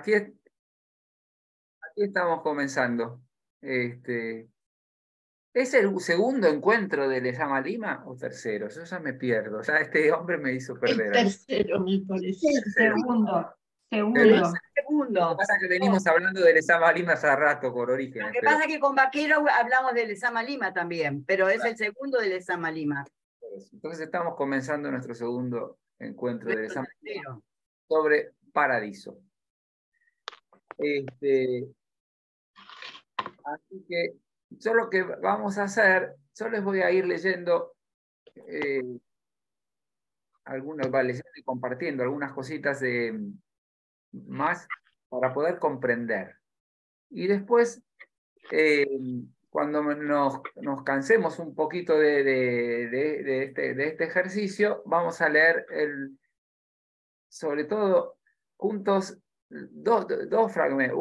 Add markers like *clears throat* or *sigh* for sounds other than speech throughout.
aquí, aquí estamos comenzando. Este, ¿Es el segundo encuentro de Le Llama Lima o tercero? Yo ya me pierdo. O sea, este hombre me hizo perder. El tercero, me parece. El segundo. Segundo. Pero segundo. Lo que pasa es que venimos hablando de Le Llama Lima hace rato por origen. Lo que pasa es que con Vaquero hablamos de Lesama Lima también, pero es el segundo de Lesama Lima. Entonces estamos comenzando nuestro segundo encuentro de Le Nuestro Llama Lima tercero. sobre Paradiso. Este, así que yo lo que vamos a hacer, yo les voy a ir leyendo eh, algunos, y compartiendo algunas cositas de, más para poder comprender. Y después, eh, cuando nos, nos cansemos un poquito de- de- de este, de este ejercicio, vamos a leer el, sobre todo juntos dos, dos fragmentos.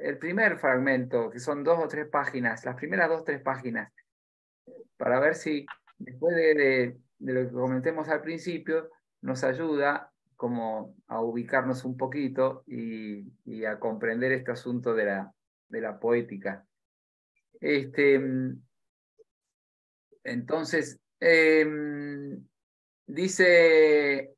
el primer fragmento, que son dos o tres páginas, las primeras dos o tres páginas, para ver si después de, de- lo que comentemos al principio, nos ayuda como a ubicarnos un poquito y, y a comprender este asunto de la, de la poética. Este, entonces, em, dice, eh,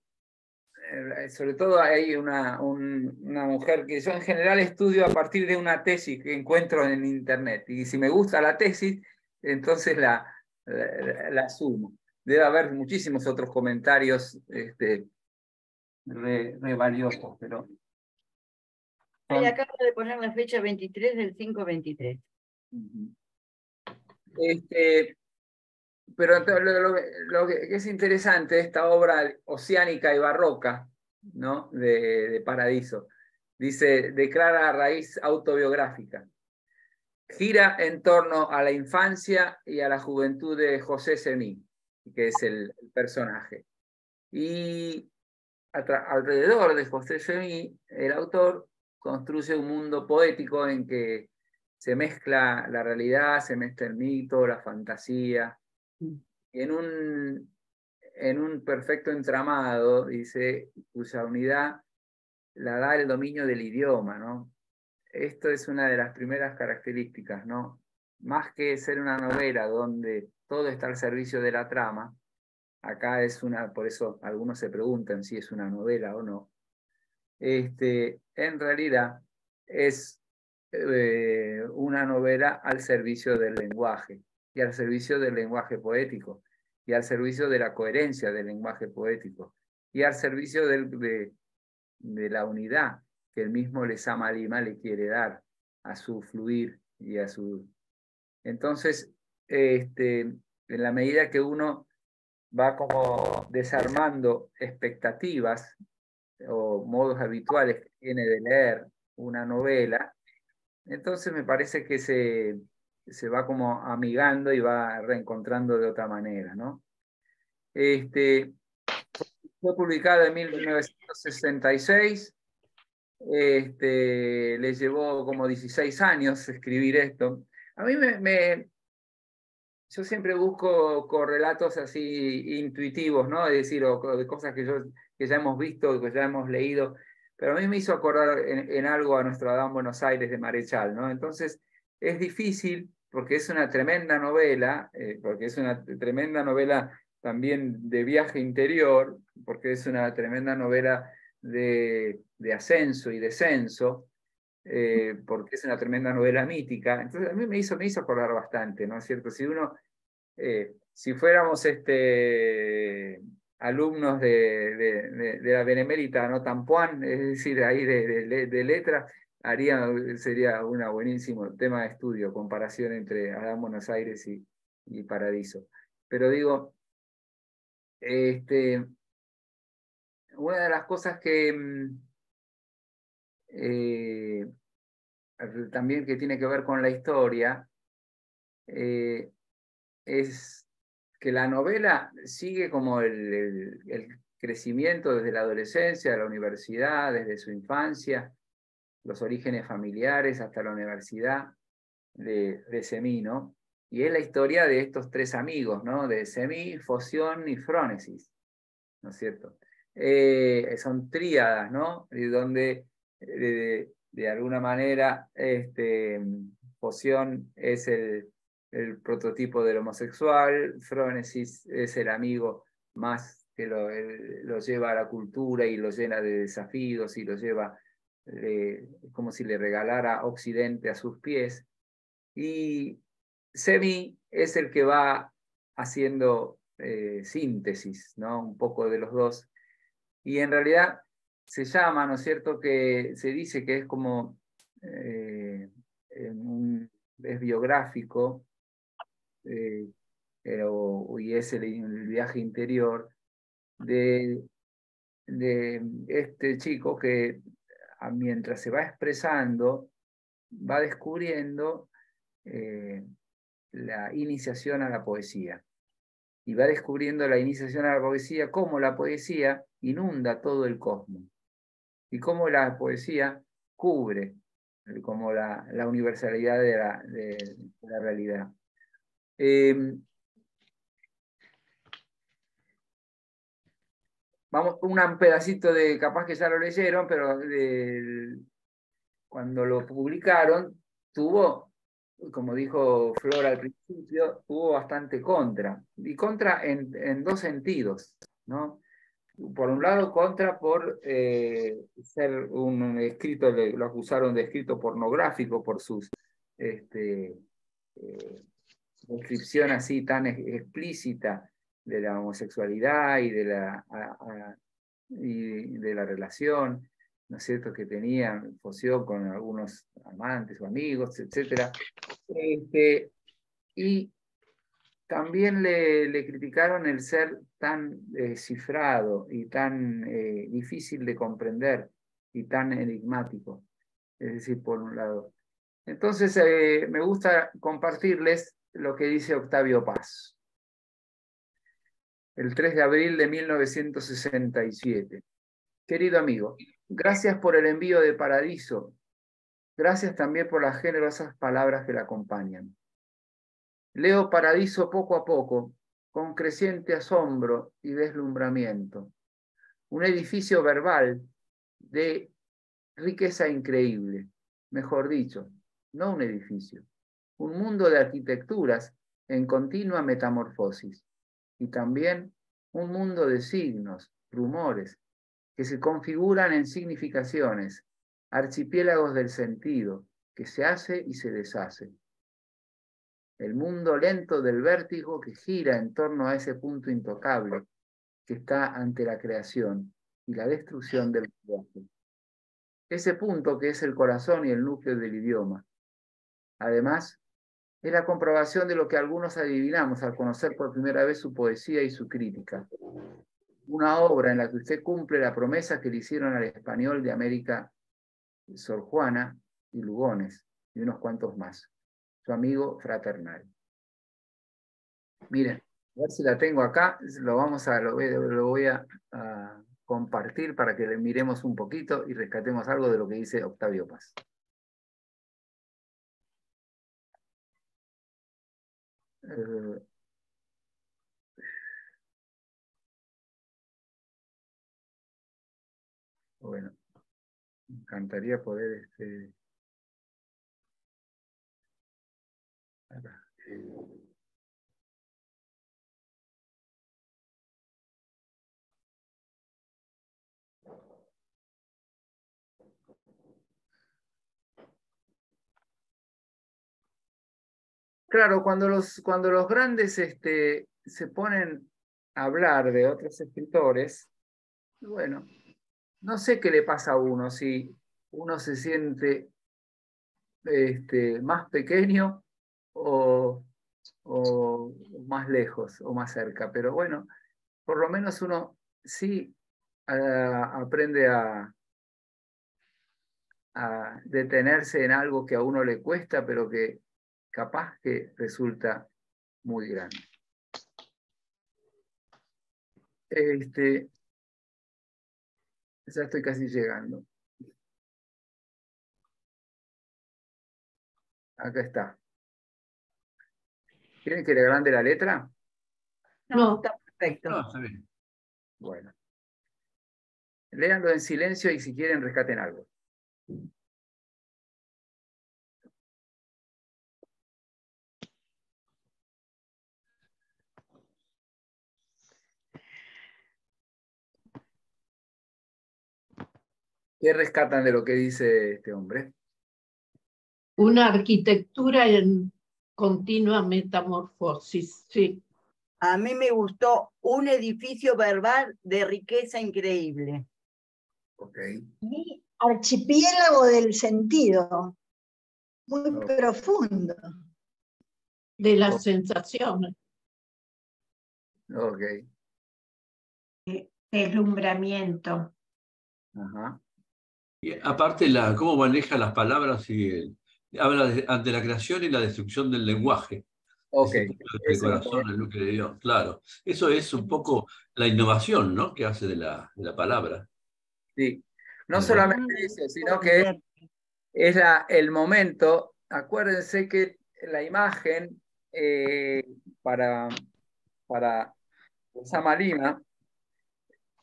sobre todo hay una, un- una mujer que yo en general estudio a partir de una tesis que encuentro en internet. Y si me gusta la tesis, entonces la, la, la sumo. Debe haber muchísimos otros comentarios este, re, re valiosos, pero... Acabo de poner la fecha 23 del 523. Ujú. Este, pero lo, que es interesante, esta obra oceánica y barroca ¿no? de, Paradiso, dice, declara raíz autobiográfica. Gira en torno a la infancia y a la juventud de José Semí, que es el, el personaje. Y alrededor de José Semí, el autor construye un mundo poético en que se mezcla la realidad, se mezcla el mito, la fantasía, en un, en un perfecto entramado, dice, cuya unidad la da el dominio del idioma, ¿no? Esto es una de las primeras características, ¿no? Más que ser una novela donde todo está al servicio de la trama, acá es una, por eso algunos se preguntan si es una novela o no, este, en realidad es eh, una novela al servicio del lenguaje y al servicio del lenguaje poético y al servicio de la coherencia del lenguaje poético y al servicio de la unidad que el mismo Lesama Lima le quiere dar a su fluir y a su... Entonces, este, en la medida que uno va como desarmando expectativas o modos habituales que tiene de leer una novela, entonces me parece que se, se va como amigando y va reencontrando de otra manera, ¿no? Este, fue publicado en 1966, este, le llevó como 16 años escribir esto. A mí me, yo siempre busco correlatos así intuitivos, ¿no? Es decir, o de cosas que, yo, que ya hemos visto, que ya hemos leído, pero a mí me hizo acordar en, en algo a Adán Buenos Aires de Marechal, ¿no? Entonces, es difícil porque es una tremenda novela, eh, porque es una tremenda novela también de viaje interior, porque es una tremenda novela de, de ascenso y descenso, eh, porque es una tremenda novela mítica. Entonces a mí me hizo, me hizo acordar bastante, ¿no es cierto? Si uno, eh, si fuéramos este, alumnos de, de, la Benemérita, ¿no? Tampuán, es decir, ahí de, de, le- de letra, haría, sería un buenísimo tema de estudio, comparación entre Adán Buenos Aires y, y Paradiso. Pero digo, este, una de las cosas que mm, eh, también que tiene que ver con la historia eh, es que la novela sigue como el, el- el crecimiento desde la adolescencia, la universidad, desde su infancia, los orígenes familiares hasta la universidad de, de Semí, ¿no? Y es la historia de estos tres amigos, ¿no? De Semí, Foción y Frónesis, ¿no es cierto? Eh, son tríadas, ¿no? Y donde de, de alguna manera, este, Poción es el, el prototipo del homosexual, Frónesis es el amigo más que lo, lo, lleva a la cultura y lo llena de desafíos y lo lleva eh, como si le regalara Occidente a sus pies. Y Semi es el que va haciendo eh, síntesis, ¿no? Un poco de los dos. Y en realidad se llama, ¿no es cierto?, que se dice que es como eh, es biográfico, eh, y es el, viaje interior de, de este chico que mientras se va expresando, va descubriendo eh, la iniciación a la poesía. Y va descubriendo la iniciación a la poesía, cómo la poesía inunda todo el cosmos. Y cómo la poesía cubre como la, universalidad de la, de, la realidad. Em, vamos, un pedacito de, capaz que ya lo leyeron, pero cuando lo publicaron, tuvo, como dijo Flora al principio, tuvo bastante contra. Y contra en, en dos sentidos, ¿no? por un lado, contra por eh, ser un escrito, lo acusaron de escrito pornográfico por sus este, eh, descripción así tan explícita de la homosexualidad y de la, y de la relación, ¿no es cierto?, que tenía Foció con algunos amantes o amigos, etc. Este, y también le, criticaron el ser tan eh, cifrado y tan eh, difícil de comprender y tan enigmático, es decir, por un lado. Entonces, eh, me gusta compartirles lo que dice Octavio Paz, el 3 de abril de 1967. Querido amigo, gracias por el envío de Paradiso. Gracias también por las generosas palabras que la acompañan. Leo Paradiso poco a poco, con creciente asombro y deslumbramiento. Un edificio verbal de riqueza increíble, mejor dicho, no un edificio, un mundo de arquitecturas en continua metamorfosis y también un mundo de signos, rumores, que se configuran en significaciones, archipiélagos del sentido, que se hace y se deshace el mundo lento del vértigo que gira en torno a ese punto intocable que está ante la creación y la destrucción del lenguaje. Ese punto que es el corazón y el núcleo del idioma. Además, es la comprobación de lo que algunos adivinamos al conocer por primera vez su poesía y su crítica. Una obra en la que usted cumple la promesa que le hicieron al español de América Sor Juana y Lugones y unos cuantos más su amigo fraternal. Miren, a ver si la tengo acá, lo, vamos a, lo, voy a, compartir para que le miremos un poquito y rescatemos algo de lo que dice Octavio Paz. Eh, bueno, me encantaría poder este, Claro, cuando los, cuando los grandes este, se ponen a hablar de otros escritores, bueno, no sé qué le pasa a uno, si uno se siente este, más pequeño o, o más lejos o más cerca, pero bueno, por lo menos uno sí ah, aprende a, a detenerse en algo que a uno le cuesta, pero que capaz que resulta muy grande. Este, ya estoy casi llegando. Acá está. ¿Quieren que le agrande la letra? No, está perfecto. No, está bien. Bueno. Léanlo en silencio y si quieren rescaten algo. ¿Qué rescatan de lo que dice este hombre? Una arquitectura en continua metamorfosis, sí. A mí me gustó un edificio verbal de riqueza increíble. Ok. Mi archipiélago del sentido, muy profundo. de las sensaciones. Ok. Deslumbramiento. Ajá. Y aparte, la, cómo maneja las palabras y el- habla de- ante la creación y la destrucción del lenguaje. Ok. De Eso corazón es lo que le dio, claro. Eso es un poco la innovación, ¿no? Que hace de la, de la palabra. Sí. No solamente eso, sino que es, es la- el momento. Acuérdense que la imagen eh, para, para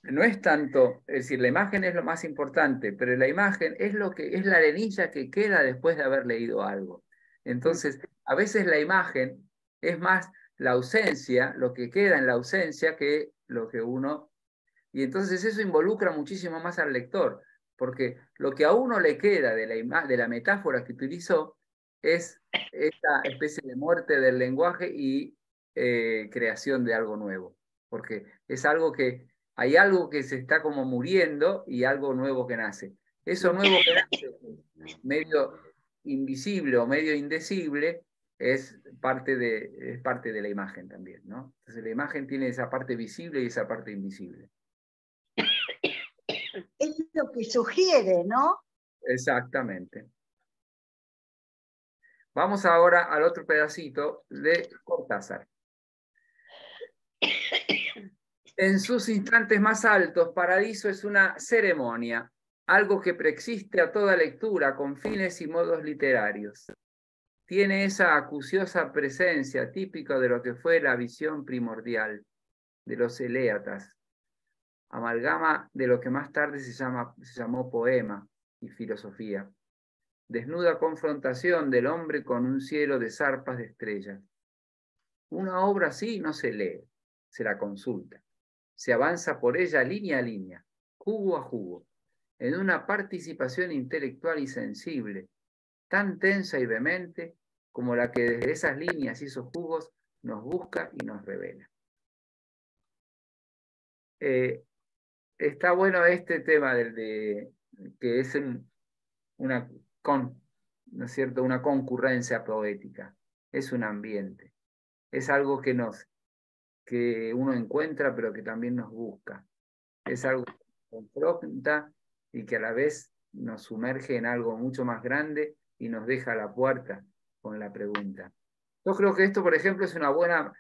no es tanto, es decir, la imagen es lo más importante, pero la imagen es lo que es la arenilla que queda después de haber leído algo. Entonces, a veces la imagen es más la ausencia, lo que queda en la ausencia que lo que uno y entonces eso involucra muchísimo más al lector, porque lo que a uno le queda de la, de la metáfora que utilizó es esta especie de muerte del lenguaje y eh, creación de algo nuevo, porque es algo que hay algo que se está como muriendo y algo nuevo que nace. Eso nuevo que nace, medio invisible o medio indecible, es parte de, es parte de la imagen también, ¿no? Entonces la imagen tiene esa parte visible y esa parte invisible. Es lo que sugiere, ¿no? Exactamente. Vamos ahora al otro pedacito de Cortázar. En sus instantes más altos, Paradiso es una ceremonia, algo que preexiste a toda lectura con fines y modos literarios. Tiene esa acuciosa presencia típica de lo que fue la visión primordial de los eléatas, amalgama de lo que más tarde se, llama, se llamó poema y filosofía. Desnuda confrontación del hombre con un cielo de zarpas de estrellas. Una obra así no se lee, se la consulta. Se avanza por ella línea a línea, jugo a jugo, en una participación intelectual y sensible, tan tensa y vehemente como la que desde esas líneas y esos jugos nos busca y nos revela. Eh, está bueno este tema del de que es un- una con, ¿no es cierto? Una concurrencia poética, es un ambiente, es algo que nos que uno encuentra pero que también nos busca, es algo que nos confronta y que a la vez nos sumerge en algo mucho más grande y nos deja a la puerta con la pregunta. Yo creo que esto, por ejemplo, es una buena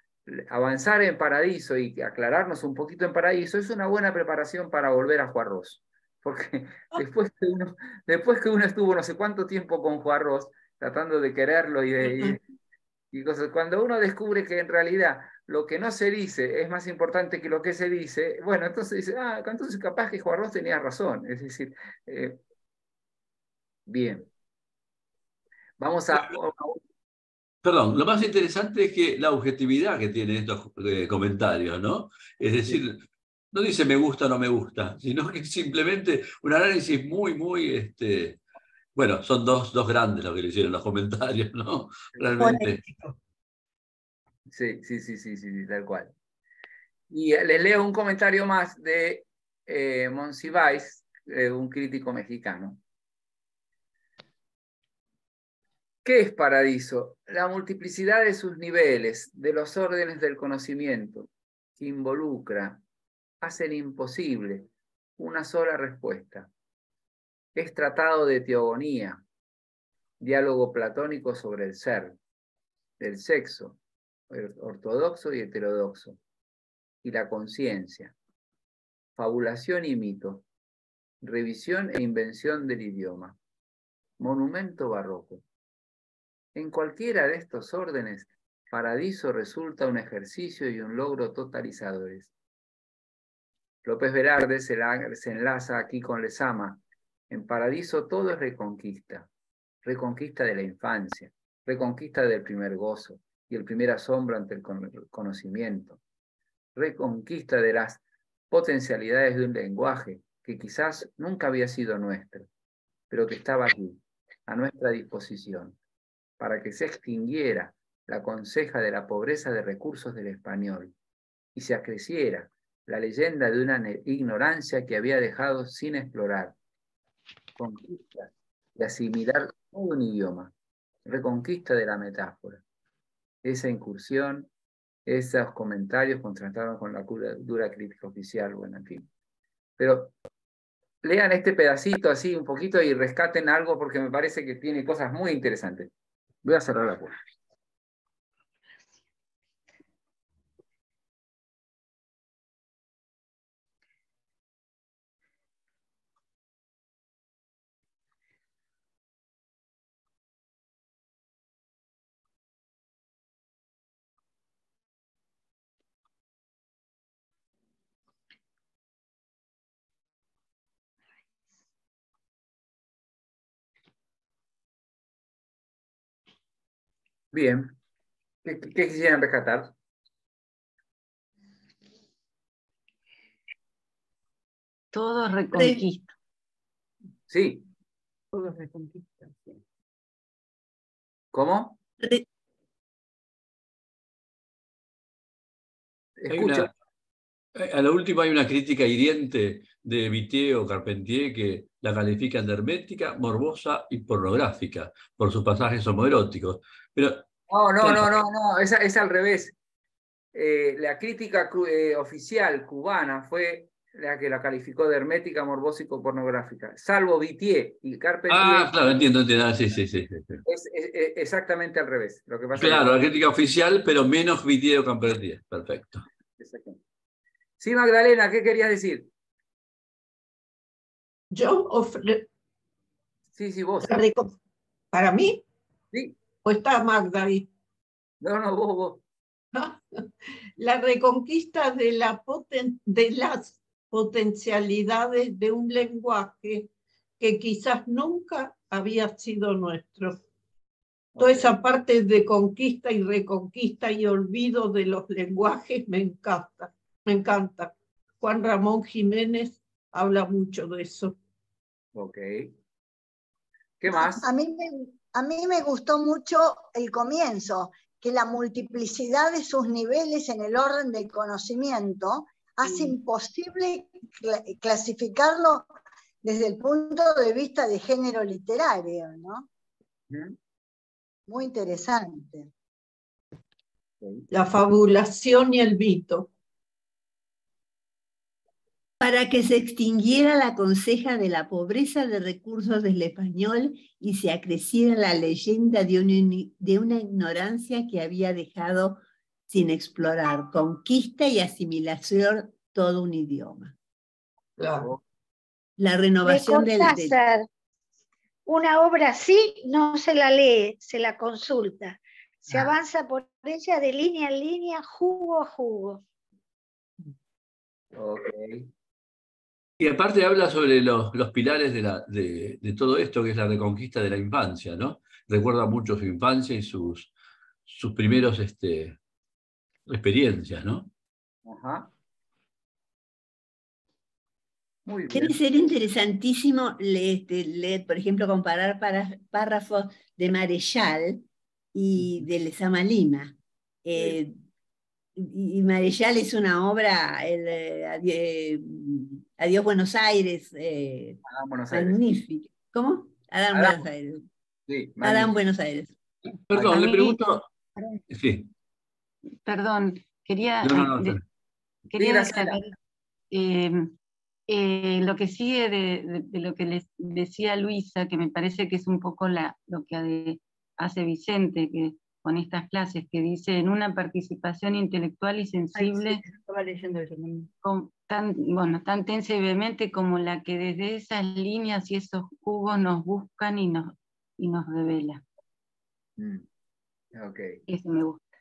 avanzar en Paradiso y aclararnos un poquito en Paradiso es una buena preparación para volver a Juarros. Porque *laughs* después que uno, después que uno estuvo no sé cuánto tiempo con Juarros, tratando de quererlo y de y, y cosas, cuando uno descubre que en realidad lo que no se dice es más importante que lo que se dice, bueno, entonces dice, ah, entonces capaz que Juarros tenía razón. Es decir, eh, bien. Vamos a, Perdón, lo más interesante es que la objetividad que tienen estos eh, comentarios, ¿no? Es decir, no dice me gusta o no me gusta, sino que simplemente un análisis muy, muy, este, bueno, son dos, dos grandes lo que le hicieron los comentarios, ¿no? Realmente. Sí, sí, sí, sí, sí, tal cual. Y les leo un comentario más de eh, eh, un crítico mexicano. ¿Qué es Paradiso? La multiplicidad de sus niveles, de los órdenes del conocimiento, que involucra, hacen imposible una sola respuesta. Es tratado de teogonía, diálogo platónico sobre el ser, del sexo, ortodoxo y heterodoxo, y la conciencia, fabulación y mito, revisión e invención del idioma, monumento barroco. En cualquiera de estos órdenes, Paradiso resulta un ejercicio y un logro totalizadores. López Velarde se, se enlaza aquí con Lezama. En Paradiso todo es reconquista, reconquista de la infancia, reconquista del primer gozo y el primer asombro ante el conocimiento, reconquista de las potencialidades de un lenguaje que quizás nunca había sido nuestro, pero que estaba aquí, a nuestra disposición, para que se extinguiera la conseja de la pobreza de recursos del español y se acreciera la leyenda de una ignorancia que había dejado sin explorar, conquista de asimilar todo un idioma, reconquista de la metáfora. Esa incursión, esos comentarios contrastaron con la dura crítica oficial, bueno, en fin. Pero lean este pedacito así un poquito y rescaten algo porque me parece que tiene cosas muy interesantes. Voy a cerrar la puerta. Bien. ¿Qué, quisieran rescatar? Todo reconquista. Sí. Todo reconquista. ¿Cómo? Escucha. A lo último hay una crítica hiriente de Viteo Carpentier que la califican de hermética, morbosa y pornográfica por sus pasajes homoeróticos. Pero, no, no, no, no, no, es, es al revés. Eh, la crítica eh, oficial cubana fue la que la calificó de hermética, morbosa y pornográfica, salvo Vitier y Carpentier. Ah, claro, entiendo, entiendo. Ah, sí, sí, sí, Es, exactamente al revés. Lo que pasa claro, la crítica oficial, pero menos Vitier o Carpentier. Perfecto. Exactamente. Sí, Magdalena, ¿qué querías decir? Yo ofre... Sí, sí, vos. ¿Para mí? Sí. ¿O está Magda ahí? No, no, vos, vos. *laughs* La reconquista de, la de las potencialidades de un lenguaje que quizás nunca había sido nuestro. Toda esa parte de conquista y reconquista y olvido de los lenguajes me encanta, me encanta. Juan Ramón Jiménez habla mucho de eso. Ok. ¿Qué más? A mí, me, a mí me gustó mucho el comienzo, que la multiplicidad de sus niveles en el orden del conocimiento hace imposible clasificarlo desde el punto de vista de género literario, ¿no? Muy interesante. La fabulación y el mito para que se extinguiera la conseja de la pobreza de recursos del español y se acreciera la leyenda de una, de una ignorancia que había dejado sin explorar, conquista y asimilación todo un idioma. Claro. La renovación del, Una obra así no se la lee, se la consulta. Se ah. avanza por ella de línea en línea, jugo a jugo. Okay. Y aparte habla sobre los, los pilares de, la, de, de, todo esto, que es la reconquista de la infancia, ¿no? Recuerda mucho su infancia y sus, sus primeros este, experiencias, ¿no? Ajá. Muy bien. ser interesantísimo leer, este, leer, por ejemplo, comparar párrafos de Marechal y de Lezama Lima. Eh, y Marechal es una obra, el, eh, Adiós Buenos Aires, eh, Buenos Aires. magnífico. ¿Cómo? Adán, Buenos Aires. Sí, Adán Buenos Aires. Perdón, le pregunto. Sí. Perdón, quería, quería em, eh, lo que sigue de, lo que les decía Luisa, que me parece que es un poco la, lo que hace Vicente, que con estas clases que dice en una participación intelectual y sensible tan, bueno, tan tensa y vehemente como la que desde esas líneas y esos jugos nos buscan y nos, y nos revela. Mm, okay. Eso me gusta.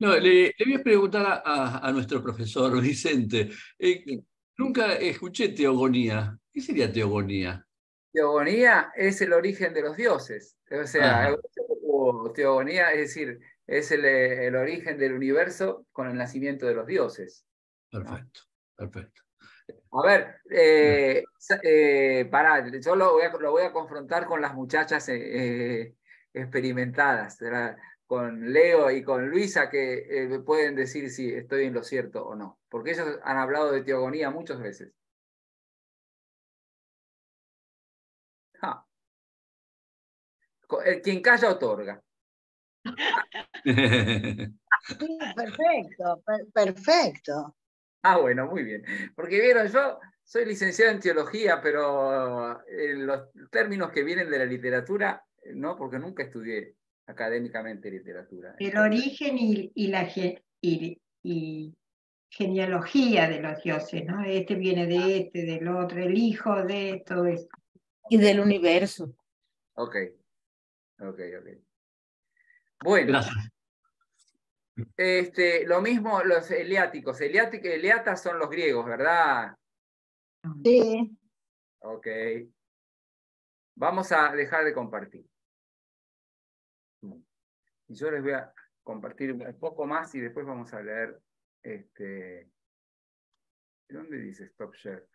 No, le, voy a preguntar a, nuestro profesor Vicente. Eh, nunca escuché teogonía. ¿Qué sería teogonía? teogonía es el origen de los dioses. O sea, teogonía es decir, es el, origen del universo con el nacimiento de los dioses. Perfecto, perfecto. A ver, eh, eh, pará, yo lo voy, a, lo voy, a, confrontar con las muchachas eh, experimentadas, con Leo y con Luisa, que pueden decir si estoy en lo cierto o no, porque ellos han hablado de teogonía muchas veces. Quien calla otorga. *laughs* Sí, perfecto, perfecto. Ah, bueno, muy bien. Porque vieron, yo soy licenciado en teología, pero en los términos que vienen de la literatura, no, porque nunca estudié académicamente literatura. El origen y, la genealogía de los dioses, ¿no? Este viene de este, del otro, el hijo de todo esto. Y del universo. Ok, ok, ok. Bueno. Gracias. Este, lo mismo los eliáticos. Eliáticos, eliatas son los griegos, ¿verdad? Sí. Ok. Vamos a dejar de compartir. Y yo les voy a compartir un poco más y después vamos a leer este. ¿Dónde dice stop share?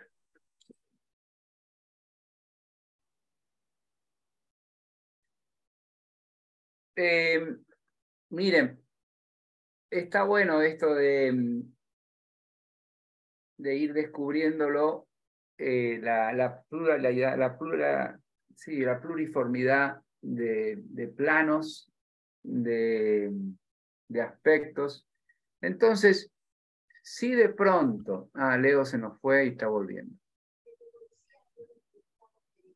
Eh, miren, está bueno esto de, mm, de ir descubriéndolo, eh, la, la, pluralidad, la, sí, la pluriformidad de, de planos, de, de, aspectos. Entonces, si de pronto, ah, Leo se nos fue y está volviendo.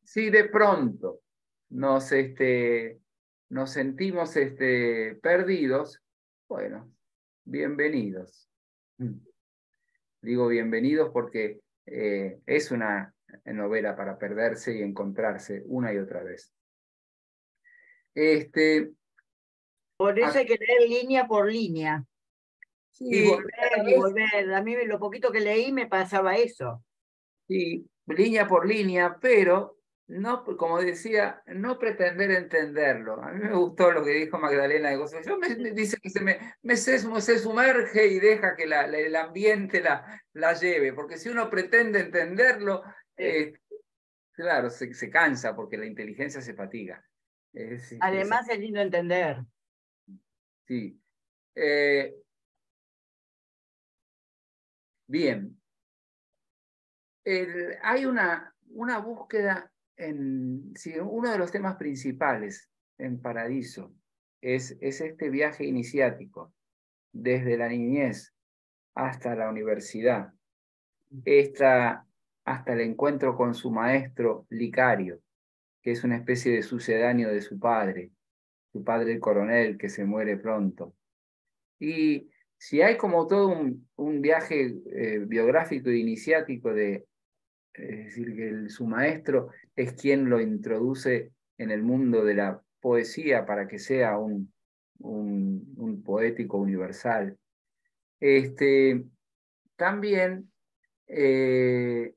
Si de pronto nos, este, nos sentimos este, perdidos, bueno, bienvenidos. Mm. Digo bienvenidos porque eh, es una novela para perderse y encontrarse una y otra vez. Este, por eso hay que leer línea por línea. y volver, y volver. A mí lo poquito que leí me pasaba eso. Sí, línea por línea, pero no, como decía, no pretender entenderlo. A mí me gustó lo que dijo Magdalena de Gozo. Yo me, *laughs* dice que se me, me se, sumerge y deja que la, el ambiente la, la lleve, porque si uno pretende entenderlo, eh, claro, se, se, cansa porque la inteligencia se fatiga. Además es lindo entender. Sí. Eh, bien. hay una, una búsqueda uno de los temas principales en Paradiso es, es este viaje iniciático, desde la niñez hasta la universidad, hasta el encuentro con su maestro Licario, que es una especie de sucedáneo de su padre, su padre el coronel que se muere pronto. Y si hay como todo un, un viaje eh, biográfico e iniciático de, es decir, que su maestro es quien lo introduce en el mundo de la poesía para que sea un, un, poético universal. Este, también eh,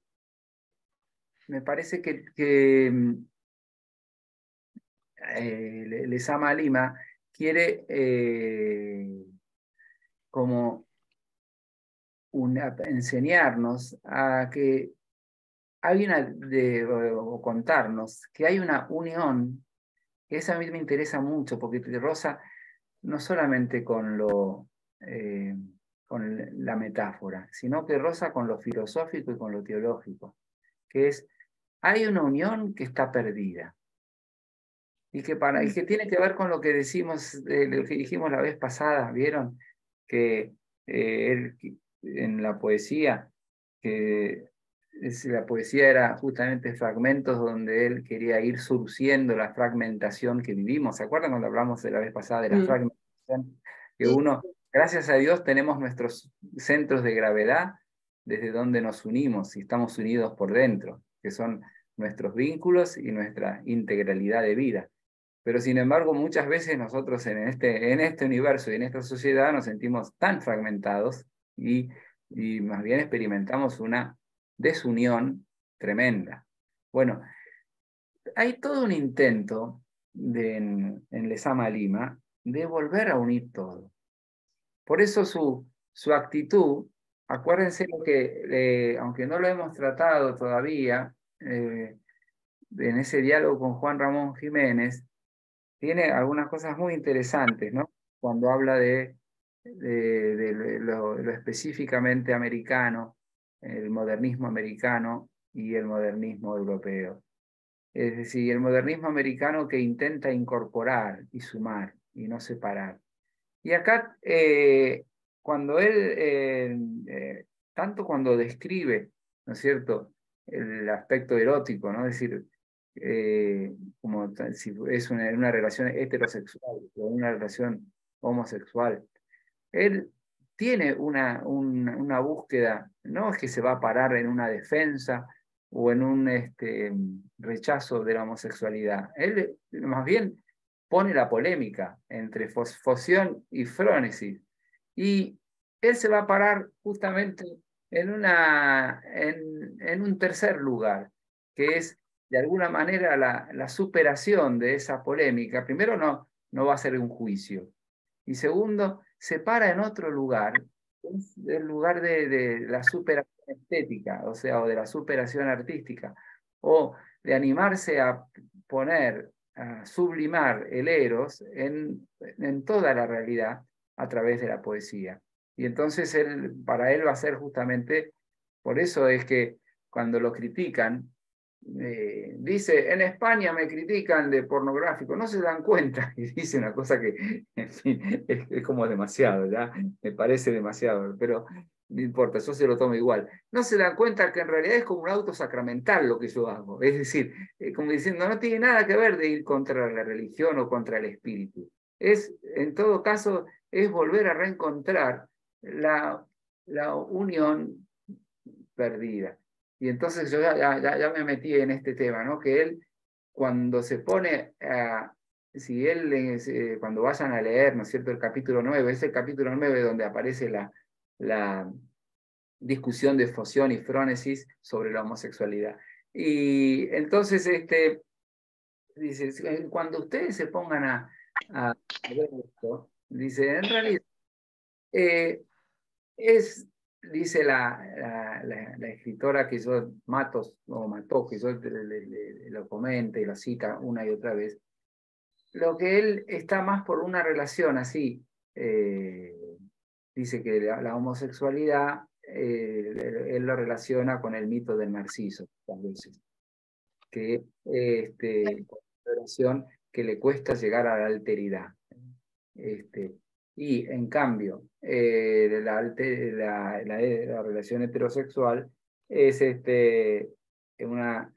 me parece que, que eh, Lesama Lima quiere eh, como enseñarnos a que hay una, de, contarnos que hay una unión, que esa a mí me interesa mucho, porque Rosa no solamente con, lo, eh, con la metáfora, sino que rosa con lo filosófico y con lo teológico, que es, hay una unión que está perdida. Y que, para, y que tiene que ver con lo que decimos, eh, lo que dijimos la vez pasada, ¿vieron? Que eh, él, en la poesía, que la poesía era justamente fragmentos donde él quería ir surciendo la fragmentación que vivimos. ¿Se acuerdan cuando hablamos de la vez pasada de la mm. fragmentación? Que uno, gracias a Dios, tenemos nuestros centros de gravedad desde donde nos unimos y estamos unidos por dentro, que son nuestros vínculos y nuestra integralidad de vida. Pero sin embargo, muchas veces nosotros en este, en este universo y en esta sociedad nos sentimos tan fragmentados y, y más bien experimentamos una desunión tremenda. Bueno, hay todo un intento de, en, en Lima de volver a unir todo. Por eso su, su actitud, acuérdense lo que, eh, aunque no lo hemos tratado todavía, eh, en ese diálogo con Juan Ramón Jiménez, tiene algunas cosas muy interesantes, ¿no? Cuando habla de, de, lo, específicamente americano, el modernismo americano y el modernismo europeo. Es decir, el modernismo americano que intenta incorporar y sumar y no separar. Y acá, eh, cuando él, eh, eh, tanto cuando describe, ¿no es cierto?, el aspecto erótico, ¿no? Es decir, como si es una relación heterosexual o una relación homosexual, él tiene una, una, búsqueda, no es que se va a parar en una defensa o en un este, rechazo de la homosexualidad. Él más bien pone la polémica entre Foción y Frónesis. Y él se va a parar justamente en, una, en, en un tercer lugar, que es de alguna manera la, la, superación de esa polémica. Primero, no, no va a ser un juicio. Y segundo, se para en otro lugar, es el lugar de, de la superación estética, o sea, o de la superación artística, o de animarse a poner, a sublimar el eros en, en toda la realidad a través de la poesía. Y entonces él, para él va a ser justamente, por eso es que cuando lo critican, eh, dice, en España me critican de pornográfico, no se dan cuenta, *laughs* y dice una cosa que, es, como demasiado, ¿ya? Me parece demasiado, pero no importa, yo se lo tomo igual. No se dan cuenta que en realidad es como un auto sacramental lo que yo hago, es decir, eh, como diciendo, no tiene nada que ver de ir contra la religión o contra el espíritu. Es, en todo caso, es volver a reencontrar la, la unión perdida. Y entonces yo ya, ya, ya, me metí en este tema, ¿no? Que él, cuando se pone a, si él, eh, cuando vayan a leer, ¿no es cierto?, el capítulo 9, es el capítulo 9 donde aparece la, la discusión de Foción y Frónesis sobre la homosexualidad. Y entonces, este, dice, cuando ustedes se pongan a, a ver esto, dice, en realidad, eh, es dice la, la, escritora que yo Matos, o Mató, que yo lo comenta y lo cita una y otra vez, lo que él está más por una relación así, eh, dice que la, homosexualidad, eh, él lo relaciona con el mito del narciso, a veces, que este, relación que le cuesta llegar a la alteridad. Este, y en cambio, eh, la, la, la, relación heterosexual es este, una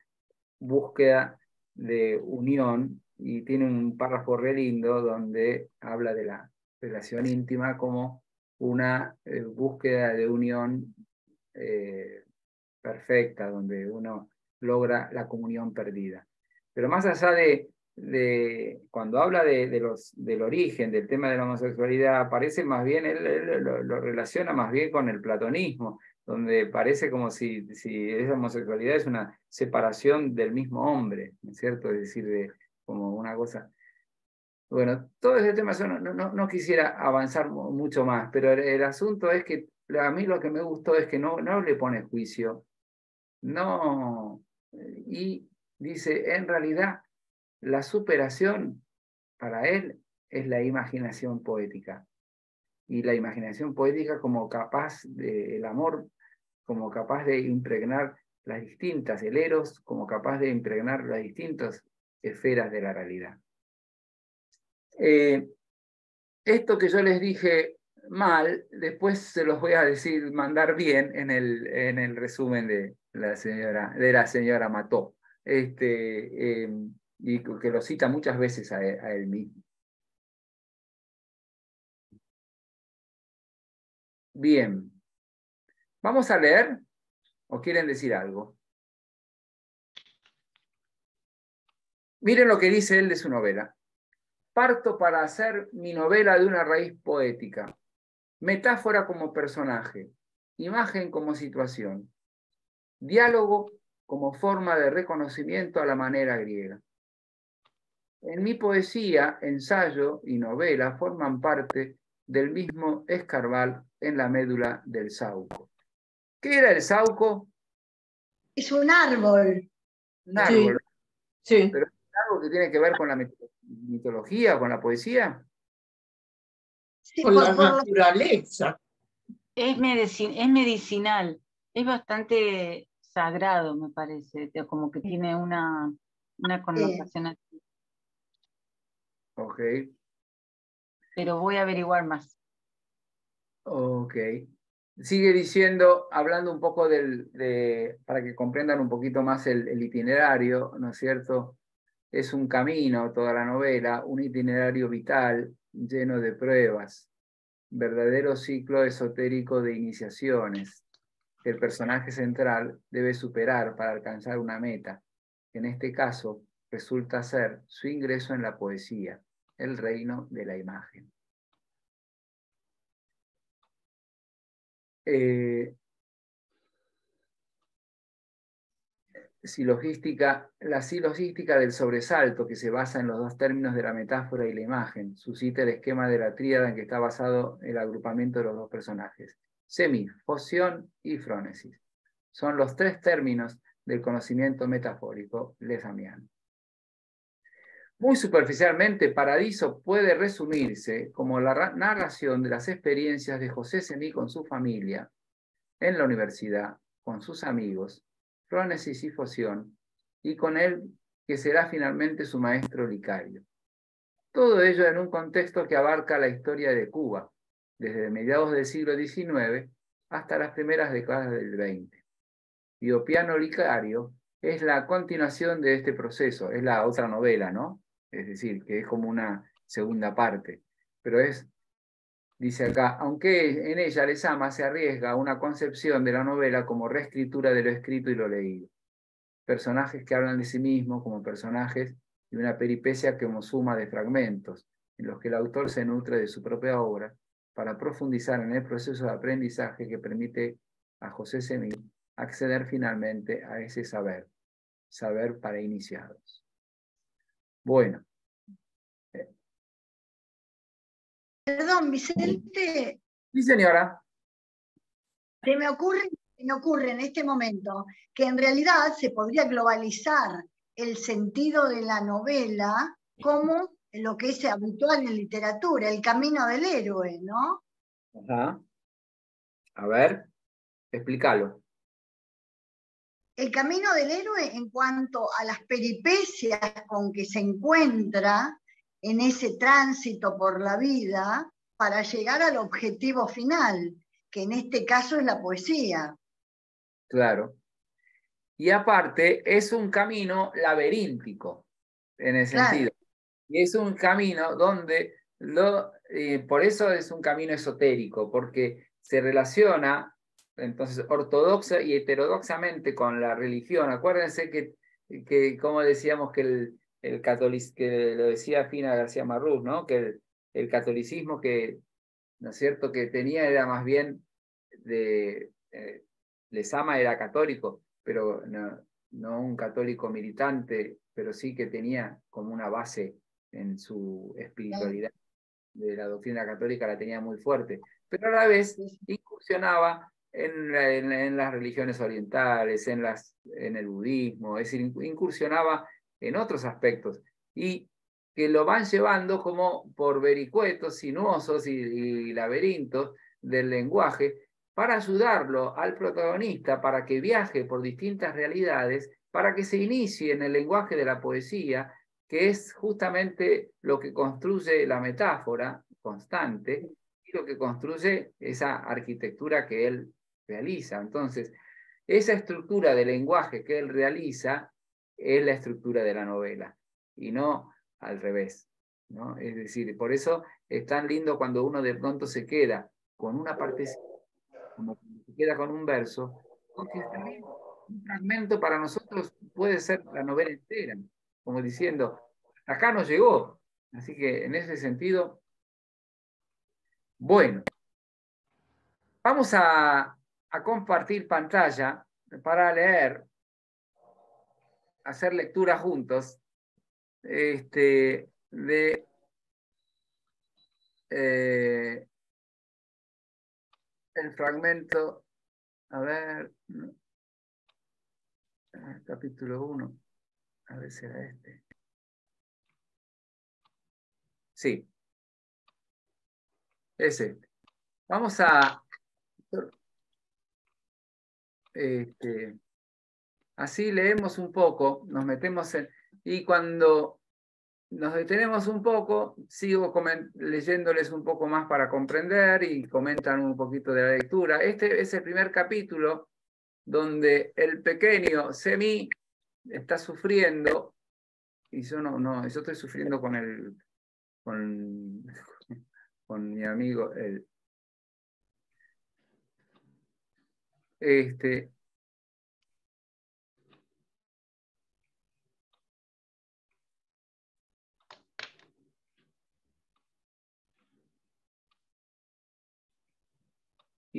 búsqueda de unión y tiene un párrafo re lindo donde habla de la relación íntima como una eh, búsqueda de unión eh, perfecta, donde uno logra la comunión perdida. Pero más allá de, de, cuando habla de, los, del origen del tema de la homosexualidad, parece más bien, él, lo, relaciona más bien con el platonismo, donde parece como si, si esa homosexualidad es una separación del mismo hombre, ¿no es cierto? Es decir, de, como una cosa... Bueno, todo ese tema yo no, no, no quisiera avanzar mucho más, pero el, asunto es que a mí lo que me gustó es que no, no le pone juicio, no, y dice, en realidad la superación para él es la imaginación poética. Y la imaginación poética como capaz de, el amor, como capaz de impregnar las distintas, el eros como capaz de impregnar las distintas esferas de la realidad. Eh, esto que yo les dije mal, después se los voy a decir, mandar bien en el, en el resumen de la señora, de la señora Mató. Este, eh, y que lo cita muchas veces a él, mismo. Bien. ¿Vamos a leer o quieren decir algo? Miren lo que dice él de su novela. Parto para hacer mi novela de una raíz poética, metáfora como personaje, imagen como situación, diálogo como forma de reconocimiento a la manera griega. En mi poesía, ensayo y novela forman parte del mismo escarbal en la médula del sauco. ¿Qué era el sauco? Es un árbol. Un árbol. Sí. ¿Pero es algo que tiene que ver con la mitología, con la poesía? con la naturaleza. Es, es medicinal, es bastante sagrado, me parece, como que tiene una, una connotación así. Ok. Pero voy a averiguar más. Ok. Sigue diciendo, hablando un poco del, de, para que comprendan un poquito más el, el itinerario, ¿no es cierto? Es un camino, toda la novela, un itinerario vital, lleno de pruebas, verdadero ciclo esotérico de iniciaciones que el personaje central debe superar para alcanzar una meta, que en este caso resulta ser su ingreso en la poesía, el reino de la imagen. Eh, silogística, la silogística del sobresalto, que se basa en los dos términos de la metáfora y la imagen, suscita el esquema de la tríada en que está basado el agrupamiento de los dos personajes. Semi, foción y frónesis. Son los tres términos del conocimiento metafórico lezamiano. Muy superficialmente, Paradiso puede resumirse como la narración de las experiencias de José Semí con su familia, en la universidad, con sus amigos, Frónesis y Foción, y con él que será finalmente su maestro licario. Todo ello en un contexto que abarca la historia de Cuba, desde mediados del siglo XIX hasta las primeras décadas del XX. Biopiano Licario es la continuación de este proceso, es la otra novela, ¿no? Es decir, que es como una segunda parte, pero es Dice acá, aunque en ella Lezama se arriesga una concepción de la novela como reescritura de lo escrito y lo leído. Personajes que hablan de sí mismos como personajes y una peripecia como suma de fragmentos, en los que el autor se nutre de su propia obra para profundizar en el proceso de aprendizaje que permite a José Semí acceder finalmente a ese saber, saber para iniciados. Bueno, Perdón, Vicente. Sí, señora. Se me ocurre, me ocurre en este momento que en realidad se podría globalizar el sentido de la novela como lo que es habitual en literatura, el camino del héroe, ¿no? Ajá. A ver, explícalo. El camino del héroe en cuanto a las peripecias con que se encuentra en ese tránsito por la vida para llegar al objetivo final, que en este caso es la poesía. Claro. Y aparte, es un camino laberíntico, en ese sentido. Y es un camino donde, lo, eh, por eso es un camino esotérico, porque se relaciona entonces ortodoxa y heterodoxamente con la religión. Acuérdense que, que como decíamos que el, el catolicismo, que lo decía Fina García Marruz, ¿no? que el, catolicismo que, ¿no es cierto?, que tenía era más bien de, eh, Lesama era católico, pero no, no un católico militante, pero sí que tenía como una base en su espiritualidad de la doctrina católica, la tenía muy fuerte, pero a la vez incursionaba en, en, en, las religiones orientales, en, las, en el budismo, es decir, incursionaba en otros aspectos. Y que lo van llevando como por vericuetos sinuosos y, laberintos del lenguaje para ayudarlo al protagonista para que viaje por distintas realidades, para que se inicie en el lenguaje de la poesía, que es justamente lo que construye la metáfora constante y lo que construye esa arquitectura que él realiza. Entonces, esa estructura de lenguaje que él realiza es la estructura de la novela y no al revés. ¿no? Es decir, por eso es tan lindo cuando uno de pronto se queda con una parte, como se queda con un verso, porque un fragmento para nosotros puede ser la novela entera, como diciendo, acá nos llegó. Así que en ese sentido, bueno, vamos a, a compartir pantalla para leer hacer lectura juntos este, de eh, el fragmento, a ver, ah, capítulo 1, a ver si era este. Sí, es este. Vamos a... Este, así leemos un poco, nos metemos en... Y cuando nos detenemos un poco, sigo leyéndoles un poco más para comprender y comentan un poquito de la lectura. Este es el primer capítulo donde el pequeño Semi está sufriendo, y yo no, no, yo estoy sufriendo con el, con, *laughs* con mi amigo, el, este,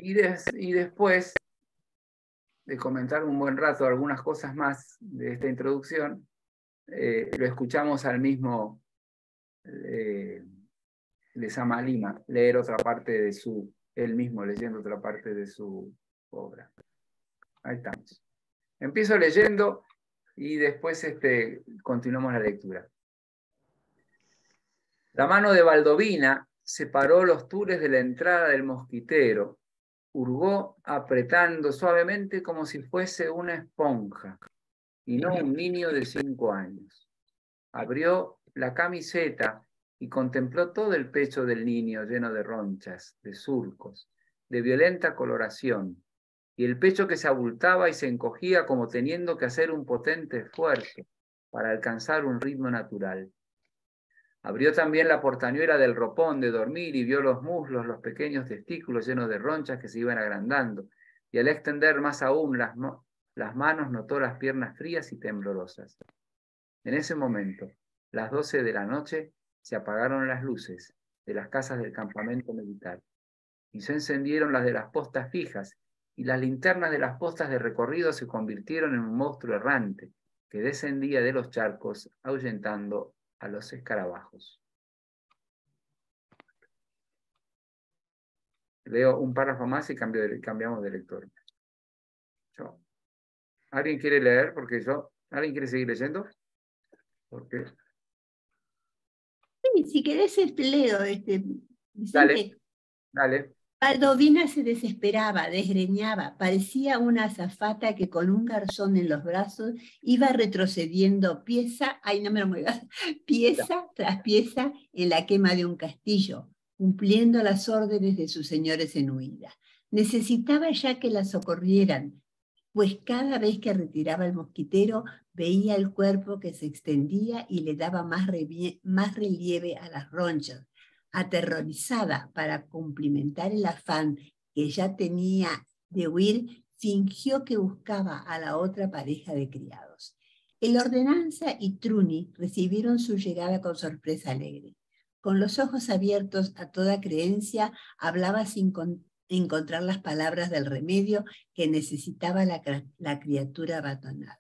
Y, después de comentar un buen rato algunas cosas más de esta introducción, eh, lo escuchamos al mismo eh, de Samalima leer otra parte de su, él mismo leyendo otra parte de su obra. Ahí estamos. Empiezo leyendo y después este, continuamos la lectura. La mano de Baldovina separó los tures de la entrada del mosquitero hurgó apretando suavemente como si fuese una esponja y no un niño de cinco años. Abrió la camiseta y contempló todo el pecho del niño lleno de ronchas, de surcos, de violenta coloración, y el pecho que se abultaba y se encogía como teniendo que hacer un potente esfuerzo para alcanzar un ritmo natural. Abrió también la portañuela del ropón de dormir y vio los muslos, los pequeños testículos llenos de ronchas que se iban agrandando. Y al extender más aún las, las manos notó las piernas frías y temblorosas. En ese momento, las doce de la noche, se apagaron las luces de las casas del campamento militar y se encendieron las de las postas fijas y las linternas de las postas de recorrido se convirtieron en un monstruo errante que descendía de los charcos ahuyentando a los escarabajos. Leo un párrafo más y cambiamos de lector. ¿Alguien quiere leer? Porque yo, ¿alguien quiere seguir leyendo? Porque... Sí, si querés leo. Este, dale, dale. Baldovina se desesperaba, desgreñaba, parecía una azafata que con un garzón en los brazos iba retrocediendo pieza, ay no me lo muevas, *laughs* pieza tras pieza en la quema de un castillo, cumpliendo las órdenes de sus señores en huida. Necesitaba ya que la socorrieran, pues cada vez que retiraba el mosquitero veía el cuerpo que se extendía y le daba más, más relieve a las ronchas, aterrorizada para cumplimentar el afán que ya tenía de huir, fingió que buscaba a la otra pareja de criados. El ordenanza y Truni recibieron su llegada con sorpresa alegre. Con los ojos abiertos a toda creencia, hablaba sin encontrar las palabras del remedio que necesitaba la, la criatura abandonada.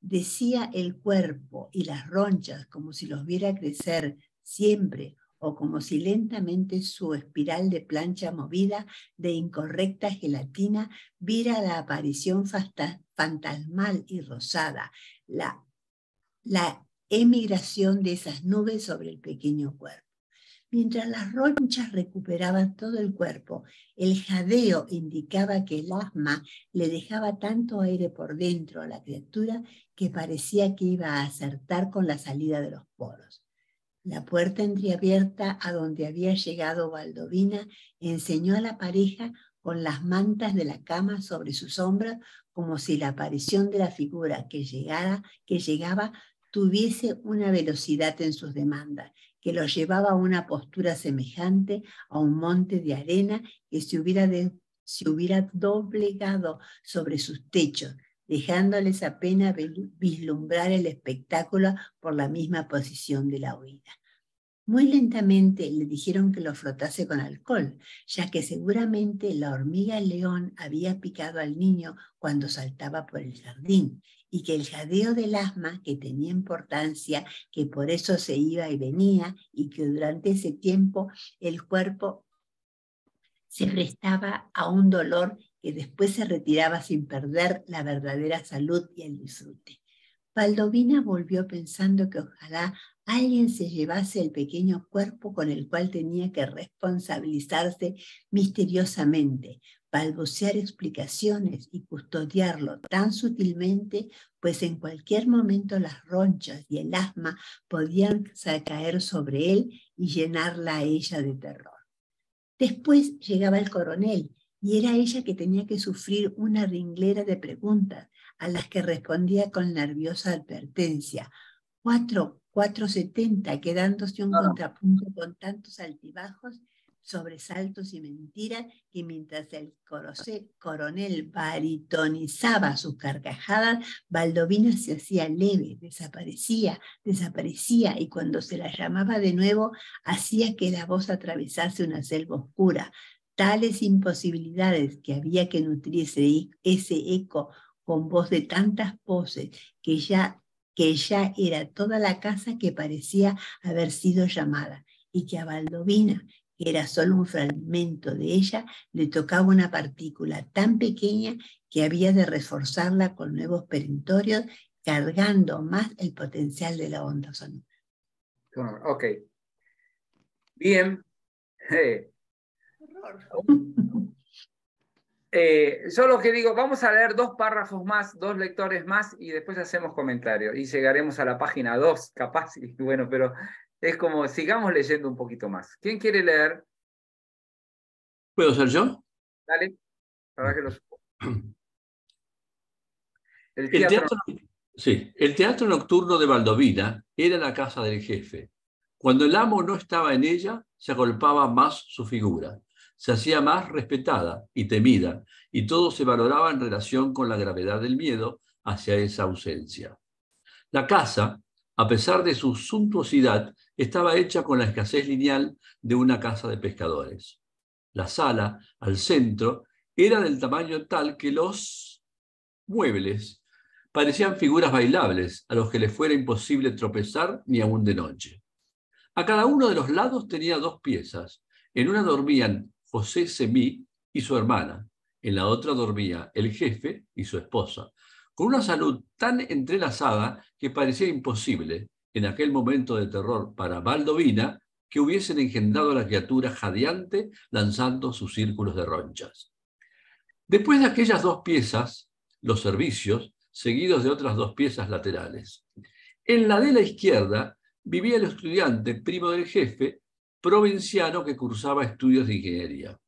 Decía el cuerpo y las ronchas como si los viera crecer siempre o como si lentamente su espiral de plancha movida de incorrecta gelatina viera la aparición fantasmal y rosada, la, la emigración de esas nubes sobre el pequeño cuerpo. Mientras las ronchas recuperaban todo el cuerpo, el jadeo indicaba que el asma le dejaba tanto aire por dentro a la criatura que parecía que iba a acertar con la salida de los poros. La puerta entreabierta a donde había llegado Baldovina enseñó a la pareja con las mantas de la cama sobre sus hombros como si la aparición de la figura que, que llegaba tuviese una velocidad en sus demandas, que los llevaba a una postura semejante a un monte de arena que se hubiera, se hubiera doblegado sobre sus techos, dejándoles apenas vislumbrar el espectáculo por la misma posición de la huida. Muy lentamente le dijeron que lo frotase con alcohol, ya que seguramente la hormiga león había picado al niño cuando saltaba por el jardín y que el jadeo del asma, que tenía importancia, que por eso se iba y venía y que durante ese tiempo el cuerpo se prestaba a un dolor que después se retiraba sin perder la verdadera salud y el disfrute. Valdovina volvió pensando que ojalá alguien se llevase el pequeño cuerpo con el cual tenía que responsabilizarse misteriosamente, balbucear explicaciones y custodiarlo tan sutilmente, pues en cualquier momento las ronchas y el asma podían caer sobre él y llenarla a ella de terror. Después llegaba el coronel y era ella que tenía que sufrir una ringlera de preguntas a las que respondía con nerviosa advertencia. Cuatro, cuatro setenta, quedándose un contrapunto con tantos altibajos, sobresaltos y mentiras, que mientras el coronel baritonizaba sus carcajadas, Baldovina se hacía leve, desaparecía, desaparecía, y cuando se la llamaba de nuevo, hacía que la voz atravesase una selva oscura. Tales imposibilidades que había que nutrirse ese eco con voz de tantas voces que ya, que ya era toda la casa que parecía haber sido llamada y que a Baldovina, que era solo un fragmento de ella, le tocaba una partícula tan pequeña que había de reforzarla con nuevos perentorios, cargando más el potencial de la onda sonora. Ok. Bien. *laughs* *laughs* Eh, yo lo que digo, vamos a leer dos párrafos más, dos lectores más y después hacemos comentarios y llegaremos a la página 2, capaz, y bueno, pero es como, sigamos leyendo un poquito más. ¿Quién quiere leer? ¿Puedo ser yo? Dale, para que lo *clears throat* El teatro... sí, el teatro nocturno de Valdovina era la casa del jefe. Cuando el amo no estaba en ella, se agolpaba más su figura se hacía más respetada y temida, y todo se valoraba en relación con la gravedad del miedo hacia esa ausencia. La casa, a pesar de su suntuosidad, estaba hecha con la escasez lineal de una casa de pescadores. La sala, al centro, era del tamaño tal que los muebles parecían figuras bailables a los que les fuera imposible tropezar ni aún de noche. A cada uno de los lados tenía dos piezas. En una dormían José Semí y su hermana. En la otra dormía el jefe y su esposa, con una salud tan entrelazada que parecía imposible, en aquel momento de terror para Valdovina, que hubiesen engendrado a la criatura jadeante lanzando sus círculos de ronchas. Después de aquellas dos piezas, los servicios, seguidos de otras dos piezas laterales. En la de la izquierda vivía el estudiante primo del jefe provinciano que cursaba estudios de ingeniería.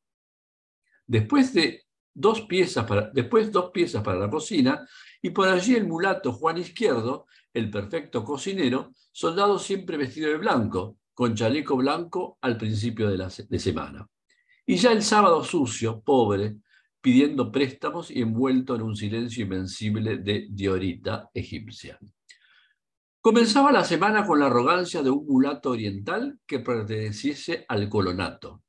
Después de dos piezas para, después dos piezas para la cocina, y por allí el mulato Juan Izquierdo, el perfecto cocinero, soldado siempre vestido de blanco, con chaleco blanco al principio de la de semana. Y ya el sábado sucio, pobre, pidiendo préstamos y envuelto en un silencio invencible de diorita egipcia. Comenzaba la semana con la arrogancia de un mulato oriental que perteneciese al colonato.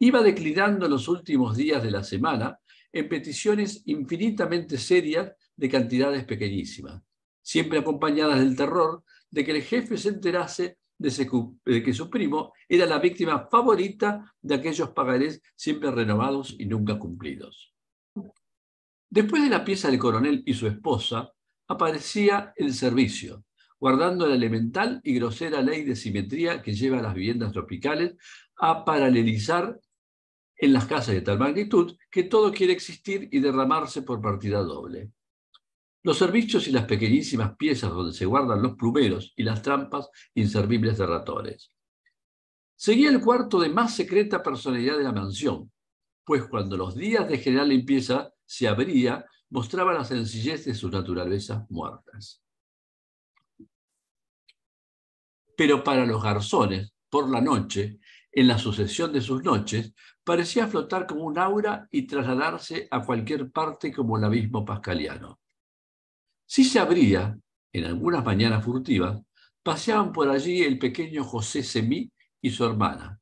Iba declinando los últimos días de la semana en peticiones infinitamente serias de cantidades pequeñísimas, siempre acompañadas del terror de que el jefe se enterase de, que su primo era la víctima favorita de aquellos pagarés siempre renovados y nunca cumplidos. Después de la pieza del coronel y su esposa, aparecía el servicio, guardando la elemental y grosera ley de simetría que lleva a las viviendas tropicales a paralelizar en las casas de tal magnitud que todo quiere existir y derramarse por partida doble. Los servicios y las pequeñísimas piezas donde se guardan los plumeros y las trampas inservibles de ratones. Seguía el cuarto de más secreta personalidad de la mansión, pues cuando los días de general limpieza se abría, mostraba la sencillez de sus naturalezas muertas. Pero para los garzones, por la noche, en la sucesión de sus noches, parecía flotar como un aura y trasladarse a cualquier parte como el abismo pascaliano. Si se abría, en algunas mañanas furtivas, paseaban por allí el pequeño José Semí y su hermana,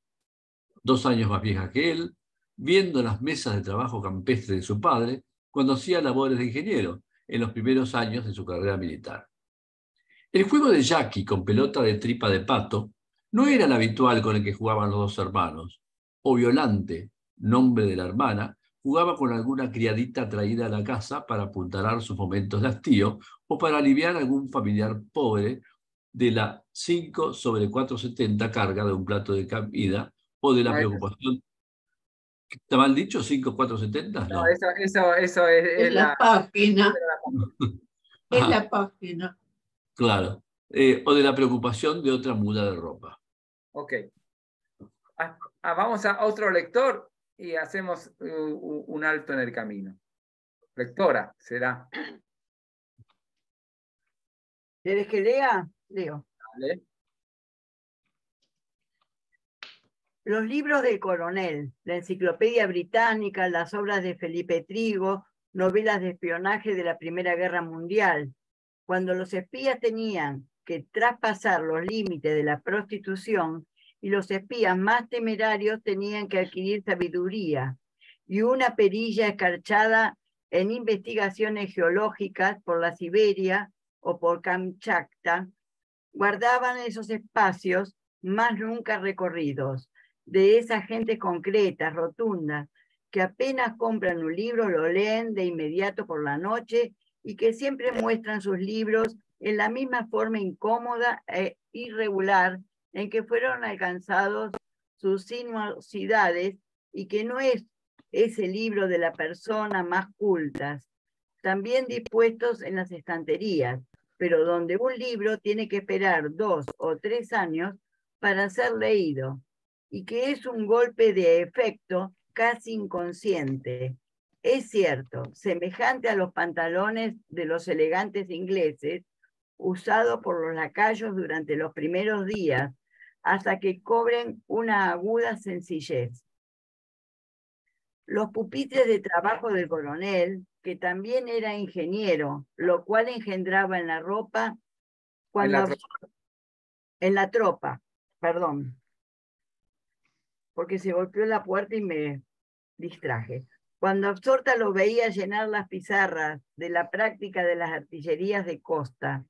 dos años más vieja que él, viendo las mesas de trabajo campestre de su padre cuando hacía labores de ingeniero en los primeros años de su carrera militar. El juego de Jackie con pelota de tripa de pato no era el habitual con el que jugaban los dos hermanos, o Violante, nombre de la hermana, jugaba con alguna criadita traída a la casa para apuntalar sus momentos de hastío o para aliviar a algún familiar pobre de la 5 sobre 470 carga de un plato de comida o de la preocupación. ¿Está mal dicho? ¿5, 470? No, eso, eso, eso es, es, la, página. *laughs* *laughs* Es la página. Claro. Eh, o de la preocupación de otra muda de ropa. Ok. Ah, ah, vamos a otro lector y hacemos uh, un alto en el camino. Lectora, será. ¿Quieres que lea? Leo. Los libros del coronel, la enciclopedia británica, las obras de Felipe Trigo, novelas de espionaje de la Primera Guerra Mundial. Cuando los espías tenían que traspasar los límites de la prostitución y los espías más temerarios tenían que adquirir sabiduría y una perilla escarchada en investigaciones geológicas por la Siberia o por Kamchatka, guardaban esos espacios más nunca recorridos, de esa gente concreta, rotunda, que apenas compran un libro, lo leen de inmediato por la noche y que siempre muestran sus libros en la misma forma incómoda e irregular en que fueron alcanzados sus sinuosidades y que no es ese libro de la persona más cultas, también dispuestos en las estanterías, pero donde un libro tiene que esperar dos o tres años para ser leído y que es un golpe de efecto casi inconsciente. Es cierto, semejante a los pantalones de los elegantes ingleses usados por los lacayos durante los primeros días hasta que cobren una aguda sencillez. Los pupitres de trabajo del coronel que también era ingeniero, lo cual engendraba en la ropa cuando en la, en la tropa, perdón, porque se golpeó la puerta y me distraje. Cuando Absorta lo veía llenar las pizarras de la práctica de las artillerías de costa,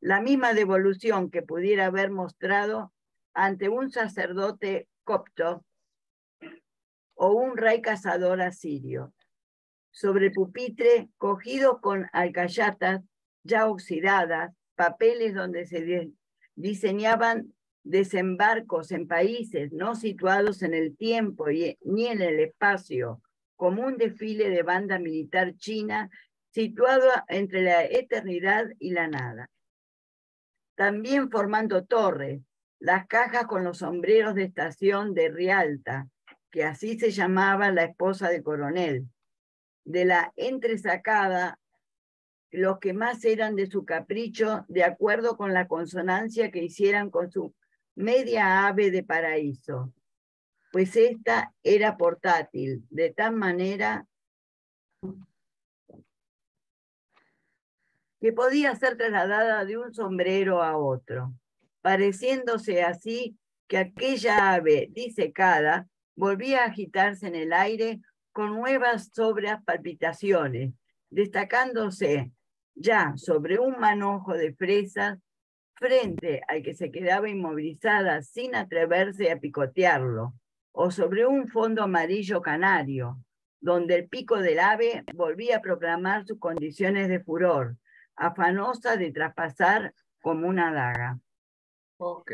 la misma devolución que pudiera haber mostrado ante un sacerdote copto o un rey cazador asirio. Sobre pupitre cogido con alcayatas ya oxidadas, papeles donde se diseñaban desembarcos en países no situados en el tiempo ni en el espacio, como un desfile de banda militar china situado entre la eternidad y la nada. También formando torres, las cajas con los sombreros de estación de Rialta, que así se llamaba la esposa del coronel, de la entresacada los que más eran de su capricho, de acuerdo con la consonancia que hicieran con su media ave de paraíso, pues esta era portátil, de tal manera que podía ser trasladada de un sombrero a otro, pareciéndose así que aquella ave disecada volvía a agitarse en el aire con nuevas sobras palpitaciones, destacándose ya sobre un manojo de fresas frente al que se quedaba inmovilizada sin atreverse a picotearlo, o sobre un fondo amarillo canario, donde el pico del ave volvía a proclamar sus condiciones de furor, afanosa de traspasar como una daga. Ok,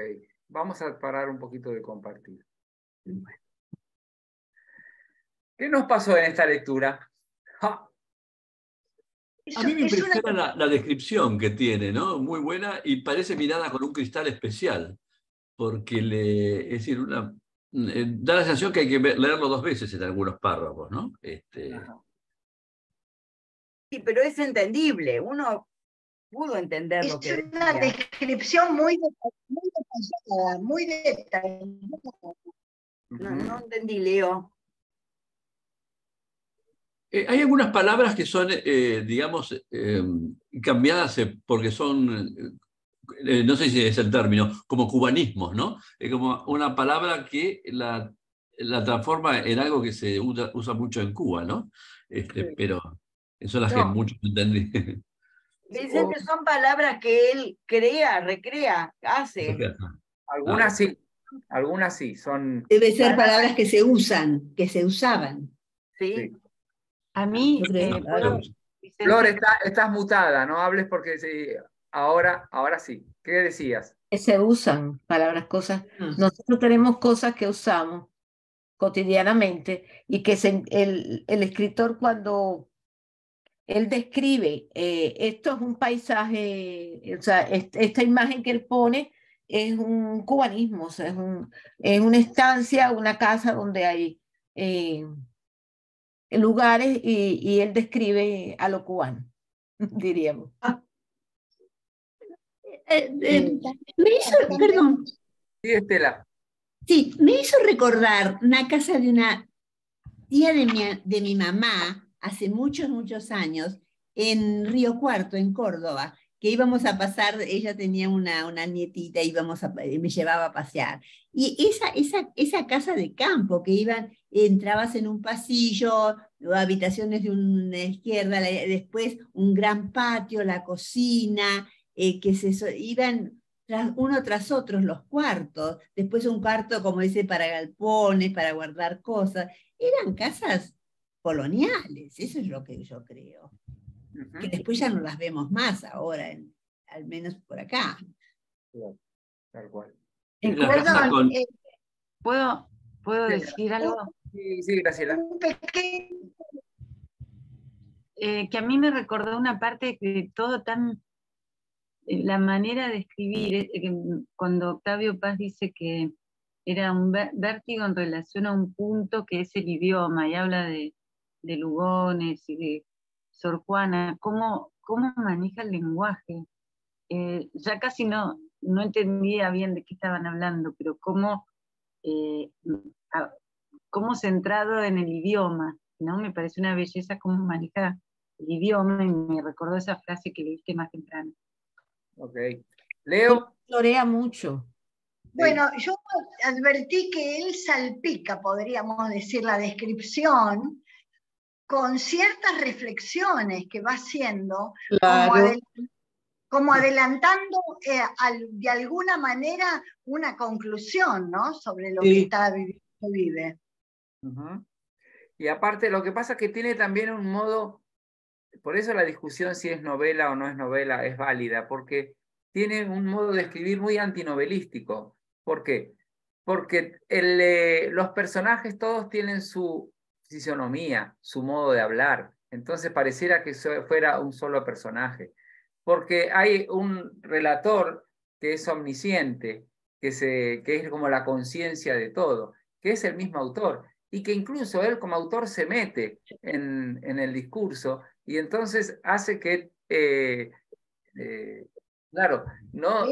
vamos a parar un poquito de compartir. ¿Qué nos pasó en esta lectura? A mí me impresiona la, descripción que tiene, ¿no? Muy buena y parece mirada con un cristal especial, porque le, es decir, una, da la sensación que hay que leerlo dos veces en algunos párrafos, ¿no? Este... Sí, pero es entendible, uno pudo entender lo que Es una descripción muy, detallada, muy detallada. No, no entendí, Leo. Eh, hay algunas palabras que son, eh, digamos, eh, cambiadas porque son eh, no sé si es el término, como cubanismos, ¿no? Es como una palabra que la, la transforma en algo que se usa, mucho en Cuba, ¿no? Este, Pero eso es la que muchos entendí. *laughs* Dicen que son palabras que él crea, recrea, hace. Algunas sí, algunas sí, son... Debe ser palabras que se usan, que se usaban. Sí. A mí... Eh, Flor, estás mutada, no hables porque sí, ahora, ahora sí. ¿Qué decías? Que se usan palabras, cosas. Ah. Nosotros tenemos cosas que usamos cotidianamente y que el, el, escritor cuando él describe, eh, esto es un paisaje, o sea, esta imagen que él pone es un cubanismo, o sea, es, un, es una estancia, una casa donde hay eh, lugares y, y, él describe a lo cubano, *laughs* diríamos. Ah. Eh, me hizo, perdón. Sí, Estela. Sí, me hizo recordar una casa de una tía de mi, de mi mamá hace muchos, muchos años en Río Cuarto, en Córdoba, que íbamos a pasar, ella tenía una, una nietita, íbamos a, me llevaba a pasear. Y esa, esa, esa casa de campo que iban, entrabas en un pasillo, habitaciones de una izquierda, después un gran patio, la cocina, eh, que se iban uno tras otro los cuartos, después un cuarto, como dice, para galpones, para guardar cosas. Eran casas coloniales, eso es lo que yo creo. Que después ya no las vemos más ahora, al menos por acá. Tal cual. Eh, ¿Puedo, ¿Puedo decir algo? Sí, sí, Graciela. Eh, que a mí me recordó una parte de todo tan la manera de escribir, eh, cuando Octavio Paz dice que era un vértigo en relación a un punto que es el idioma, y habla de, Lugones y de Sor Juana, cómo, cómo maneja el lenguaje. Eh, ya casi no, no entendía bien de qué estaban hablando, pero cómo, cómo centrado en el idioma, ¿no? Me parece una belleza cómo maneja el idioma y me recordó esa frase que leíste más temprano. Ok. Leo. Florea mucho. Bueno, yo advertí que él salpica, podríamos decir, la descripción con ciertas reflexiones que va haciendo, como, adelantando eh, de alguna manera una conclusión ¿no? sobre lo que está viviendo vive. Y aparte, lo que pasa es que tiene también un modo por eso la discusión si es novela o no es novela es válida, porque tiene un modo de escribir muy antinovelístico. ¿Por qué? Porque eh, los personajes todos tienen su fisionomía, su modo de hablar. Entonces pareciera que fuera un solo personaje. Porque hay un relator que es omnisciente, que, es como la conciencia de todo, que es el mismo autor y que incluso él como autor se mete en el discurso y entonces hace que, eh, eh, claro, no,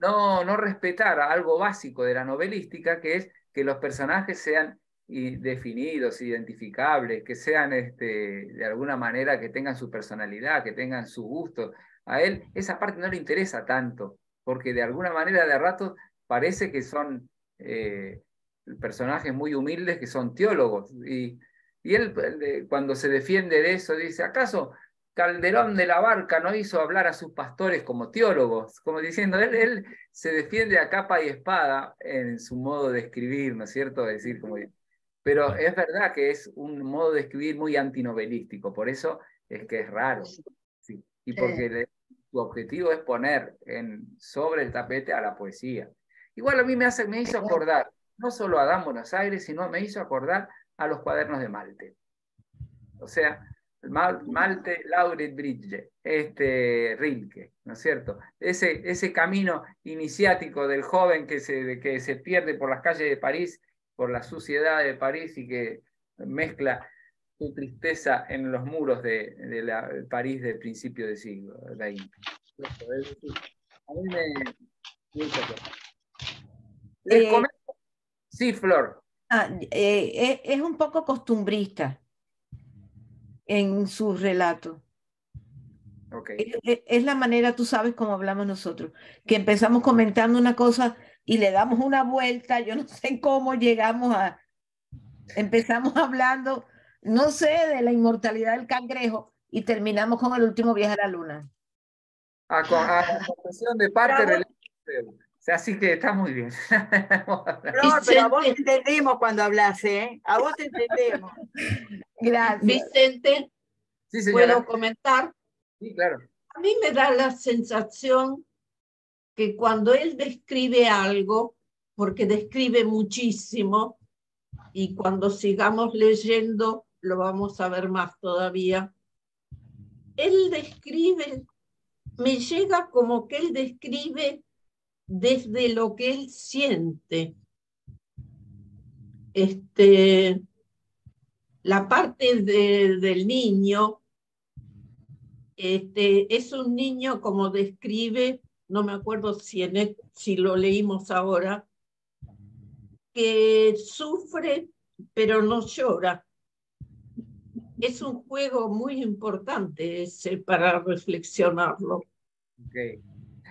no, no respetar algo básico de la novelística, que es que los personajes sean definidos, identificables, que sean este, de alguna manera que tengan su personalidad, que tengan su gusto. A él esa parte no le interesa tanto, porque de alguna manera de rato parece que son eh, personajes muy humildes, que son teólogos. Y, y él, cuando se defiende de eso, dice, ¿acaso Calderón de la Barca no hizo hablar a sus pastores como teólogos? Como diciendo, él, se defiende a capa y espada en su modo de escribir, ¿no es cierto? decir, como... Pero es verdad que es un modo de escribir muy antinovelístico, por eso es que es raro. Sí. Y porque su objetivo es poner en, sobre el tapete a la poesía. Igual a mí me, hace, me hizo acordar, no solo a Adán Buenos Aires, sino me hizo acordar a los cuadernos de Malte. O sea, Malte, Lauret Bridge, este, Rilke, ¿no es cierto? Ese, ese camino iniciático del joven que se, que se pierde por las calles de París, por la suciedad de París y que mezcla su tristeza en los muros de, de la París del principio del siglo XX. A mí me... Eh, sí, Flor. Ah, eh, es un poco costumbrista en su relato. Es, la manera, tú sabes, cómo hablamos nosotros, que empezamos comentando una cosa y le damos una vuelta, yo *laughs* no sé cómo llegamos a, empezamos hablando, no sé, de la inmortalidad del cangrejo y terminamos con el último viaje a la luna. A, la confesión de parte sea, así que está muy bien. *laughs* No, pero a vos entendemos cuando hablas, ¿eh? A vos te entendemos. Gracias. Vicente, ¿puedo comentar? Sí, claro. A mí me da la sensación que cuando él describe algo, porque describe muchísimo, y cuando sigamos leyendo lo vamos a ver más todavía, él describe, me llega como que él describe desde lo que él siente. Este, la parte del niño este, es un niño, como describe, no me acuerdo si, en si lo leímos ahora, que sufre pero no llora. Es un juego muy importante ese para reflexionarlo.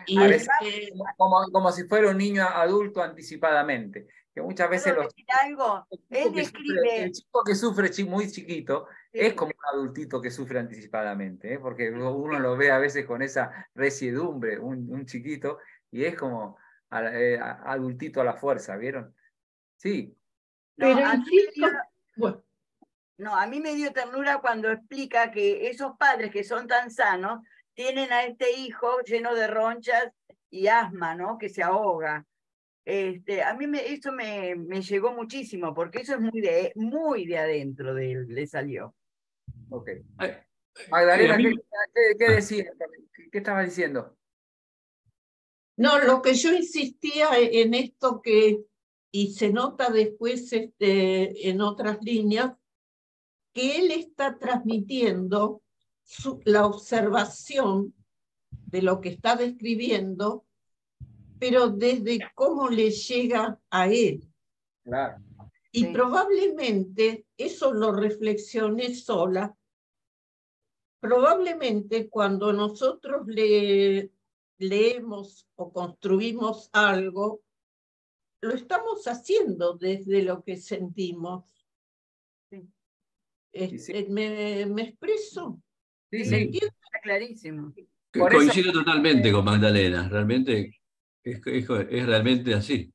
Y este como, como si fuera un niño adulto anticipadamente que muchas veces los algo? Él describe... el chico que sufre muy chiquito es como un adultito que sufre anticipadamente, ¿eh? porque uno lo ve a veces con esa resiedumbre, un, chiquito, y es como eh, adultito a la fuerza, ¿vieron? Sí. No, a mí dio, *laughs* no, a mí me dio ternura cuando explica que esos padres que son tan sanos tienen a este hijo lleno de ronchas y asma, ¿no? Que se ahoga. Este, a mí me, eso me, me, llegó muchísimo, porque eso es muy de, muy de adentro de él, le salió. Ok. Magdalena, ¿qué, qué, ah. decía? ¿Qué estaba diciendo? No, lo que yo insistía en esto que, y se nota después este, en otras líneas, que él está transmitiendo la observación de lo que está describiendo pero desde cómo le llega a él. Claro. Y probablemente eso lo reflexioné sola. Probablemente cuando nosotros le, leemos o construimos algo, lo estamos haciendo desde lo que sentimos. Este, ¿me, ¿me, expreso? Sí, sí. Está clarísimo. Coincido totalmente con Magdalena. Realmente es, es, realmente así.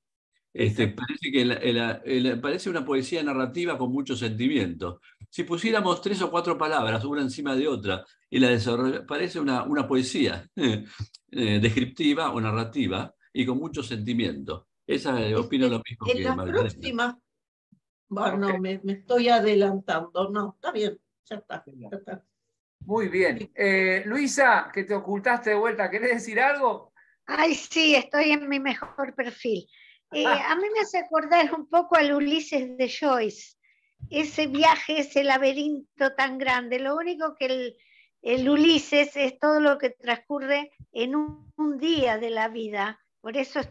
Este, parece, que parece una poesía narrativa con mucho sentimiento. Si pusiéramos tres o cuatro palabras una encima de otra y la parece una, una poesía *laughs* eh, descriptiva o narrativa y con mucho sentimiento. Esa eh, opino lo mismo en la próxima, bueno, me, me, estoy adelantando. No, está bien, ya está. Ya está. Muy bien. Eh, Luisa, que te ocultaste de vuelta, ¿querés decir algo? Ay, sí, estoy en mi mejor perfil. Eh, a mí me hace acordar un poco al Ulises de Joyce, ese viaje, ese laberinto tan grande. Lo único que el, Ulises es todo lo que transcurre en un, día de la vida. Por eso es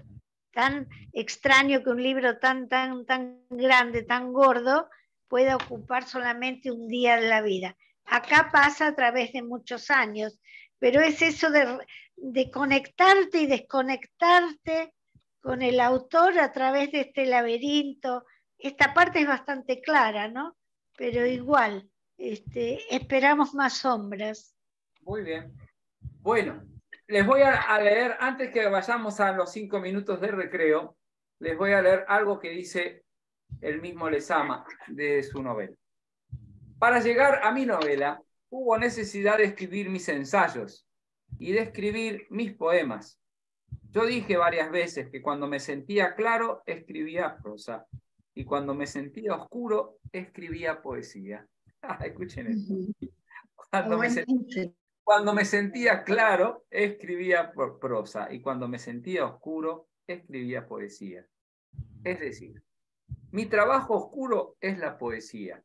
tan extraño que un libro tan, tan, tan grande, tan gordo, pueda ocupar solamente un día de la vida. Acá pasa a través de muchos años, pero es eso de conectarte y desconectarte con el autor a través de este laberinto. Esta parte es bastante clara, ¿no? Pero igual, este, esperamos más sombras. Muy bien. Bueno, les voy a, leer, antes que vayamos a los cinco minutos de recreo, les voy a leer algo que dice el mismo Lesama de su novela. Para llegar a mi novela, hubo necesidad de escribir mis ensayos, y de escribir mis poemas. Yo dije varias veces que cuando me sentía claro, escribía prosa, y cuando me sentía oscuro, escribía poesía. *laughs* Ah, escuchen esto. Cuando me, sentía, cuando me sentía claro, escribía prosa, y cuando me sentía oscuro, escribía poesía. Es decir, mi trabajo oscuro es la poesía,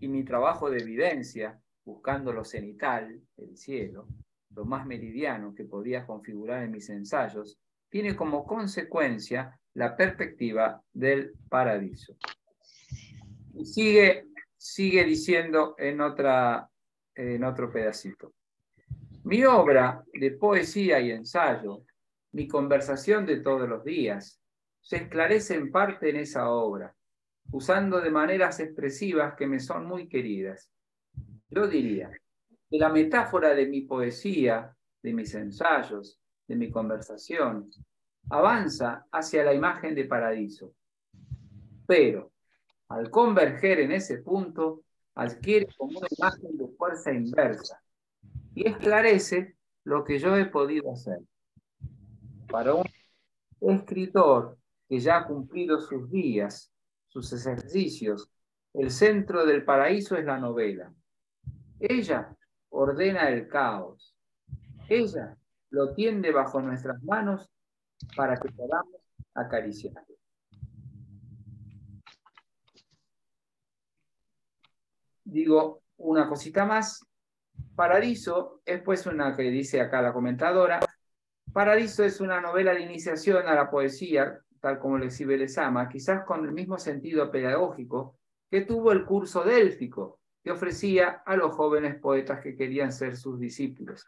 y mi trabajo de evidencia, buscando lo cenital, el cielo, lo más meridiano que podía configurar en mis ensayos, tiene como consecuencia la perspectiva del paraíso. Y sigue, sigue diciendo en, otra, en otro pedacito. Mi obra de poesía y ensayo, mi conversación de todos los días, se esclarece en parte en esa obra, usando de maneras expresivas que me son muy queridas. Yo diría que la metáfora de mi poesía, de mis ensayos, de mi conversación, avanza hacia la imagen de paraíso. Pero, al converger en ese punto, adquiere como una imagen de fuerza inversa y esclarece lo que yo he podido hacer. Para un escritor que ya ha cumplido sus días, sus ejercicios, el centro del paraíso es la novela. Ella ordena el caos. Ella lo tiende bajo nuestras manos para que podamos acariciarlo. Digo una cosita más. Paradiso es pues una que dice acá la comentadora. Paradiso es una novela de iniciación a la poesía, tal como lo exhibe Lezama, quizás con el mismo sentido pedagógico que tuvo el curso délfico que ofrecía a los jóvenes poetas que querían ser sus discípulos.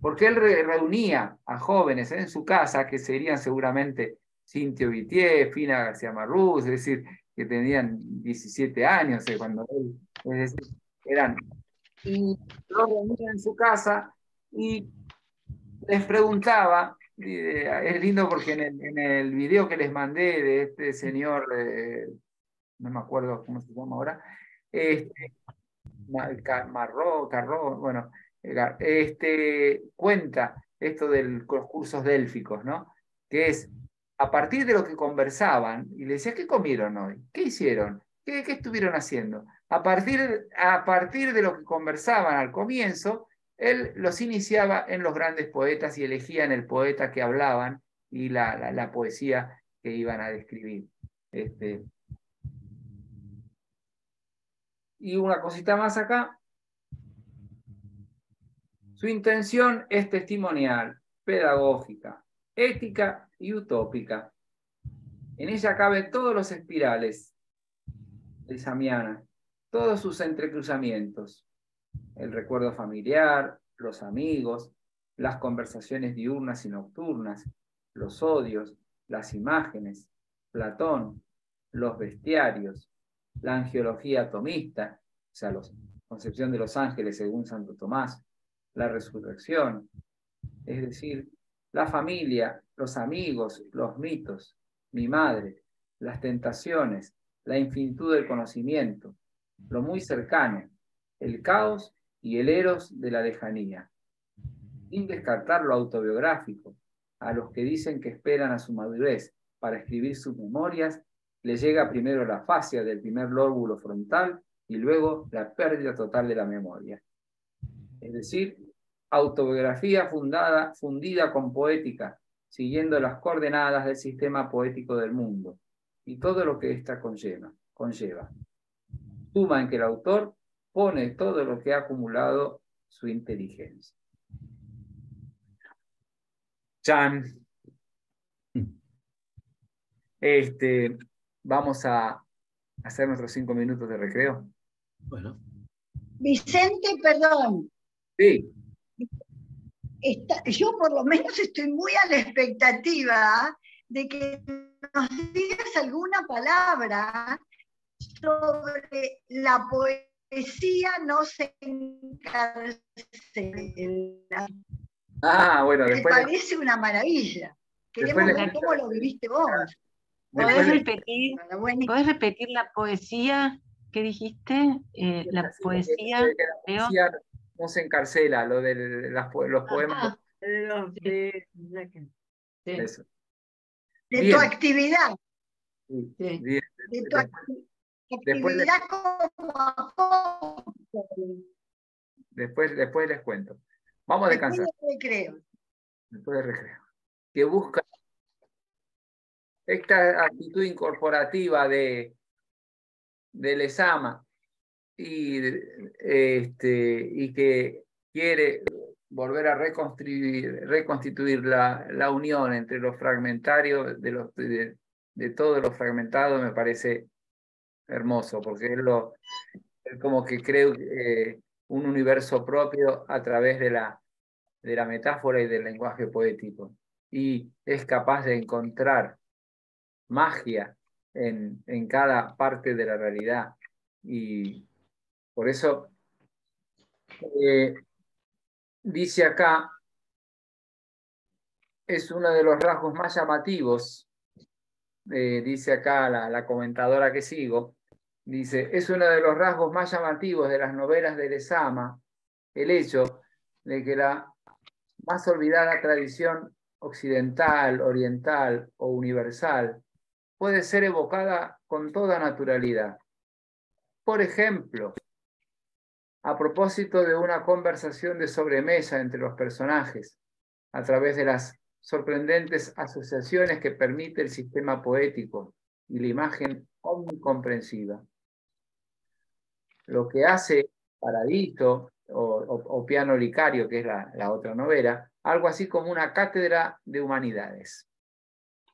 Porque él reunía a jóvenes en su casa, que serían seguramente Cintio Vitier, Fina García Marruz, es decir, que tenían 17 años eh, cuando él, eran, y los reunía en su casa y les preguntaba, es lindo porque en el, en el, video que les mandé de este señor, eh, no me acuerdo cómo se llama ahora, este, Marró, Carró, bueno, este, cuenta esto de los cursos délficos, ¿no? Que es a partir de lo que conversaban, y le decía, ¿qué comieron hoy? ¿Qué hicieron? ¿Qué, qué estuvieron haciendo? A partir, a partir de lo que conversaban al comienzo, él los iniciaba en los grandes poetas y elegían el poeta que hablaban y la, la, poesía que iban a describir. Este. Y una cosita más acá, su intención es testimonial, pedagógica, ética y utópica. En ella caben todos los espirales de Samiana, todos sus entrecruzamientos, el recuerdo familiar, los amigos, las conversaciones diurnas y nocturnas, los odios, las imágenes, Platón, los bestiarios, la angiología atomista, o sea, la concepción de los ángeles según Santo Tomás, la resurrección, es decir, la familia, los amigos, los mitos, mi madre, las tentaciones, la infinitud del conocimiento, lo muy cercano, el caos y el eros de la lejanía. Sin descartar lo autobiográfico, a los que dicen que esperan a su madurez para escribir sus memorias, les llega primero la fascia del primer lóbulo frontal y luego la pérdida total de la memoria es decir, autobiografía fundada, fundida con poética, siguiendo las coordenadas del sistema poético del mundo y todo lo que ésta conlleva. conlleva. Suma en que el autor pone todo lo que ha acumulado su inteligencia. Chan. Este, vamos a hacer nuestros cinco minutos de recreo. Bueno. Vicente, perdón, Sí. yo por lo menos estoy muy a la expectativa de que nos digas alguna palabra sobre la poesía no se encarcela. Ah, bueno, después. Me parece una maravilla. Queremos ver cómo lo viviste vos. ¿Podés repetir, ¿Podés repetir la poesía que dijiste? Eh, la poesía. La poesía no se encarcela, lo de los poemas. de, tu actividad. De tu actividad Después, después les cuento. Vamos a descansar. Después de recreo. Después de recreo. Que busca esta actitud incorporativa de, de Lesama, y, este, y que quiere volver a reconstituir, reconstituir la, la unión entre los fragmentarios, de, los, de, de todo lo fragmentado, me parece hermoso, porque él, lo, como que cree un universo propio a través de la, de la metáfora y del lenguaje poético. Y es capaz de encontrar magia en, en cada parte de la realidad. Y por eso eh, dice acá, es uno de los rasgos más llamativos, eh, dice acá la, comentadora que sigo, dice, es uno de los rasgos más llamativos de las novelas de Lezama, el hecho de que la más olvidada tradición occidental, oriental o universal puede ser evocada con toda naturalidad. Por ejemplo, a propósito de una conversación de sobremesa entre los personajes, a través de las sorprendentes asociaciones que permite el sistema poético y la imagen omnicomprensiva. Lo que hace Paradito o, Piano Licario, que es la, la otra novela, algo así como una cátedra de humanidades.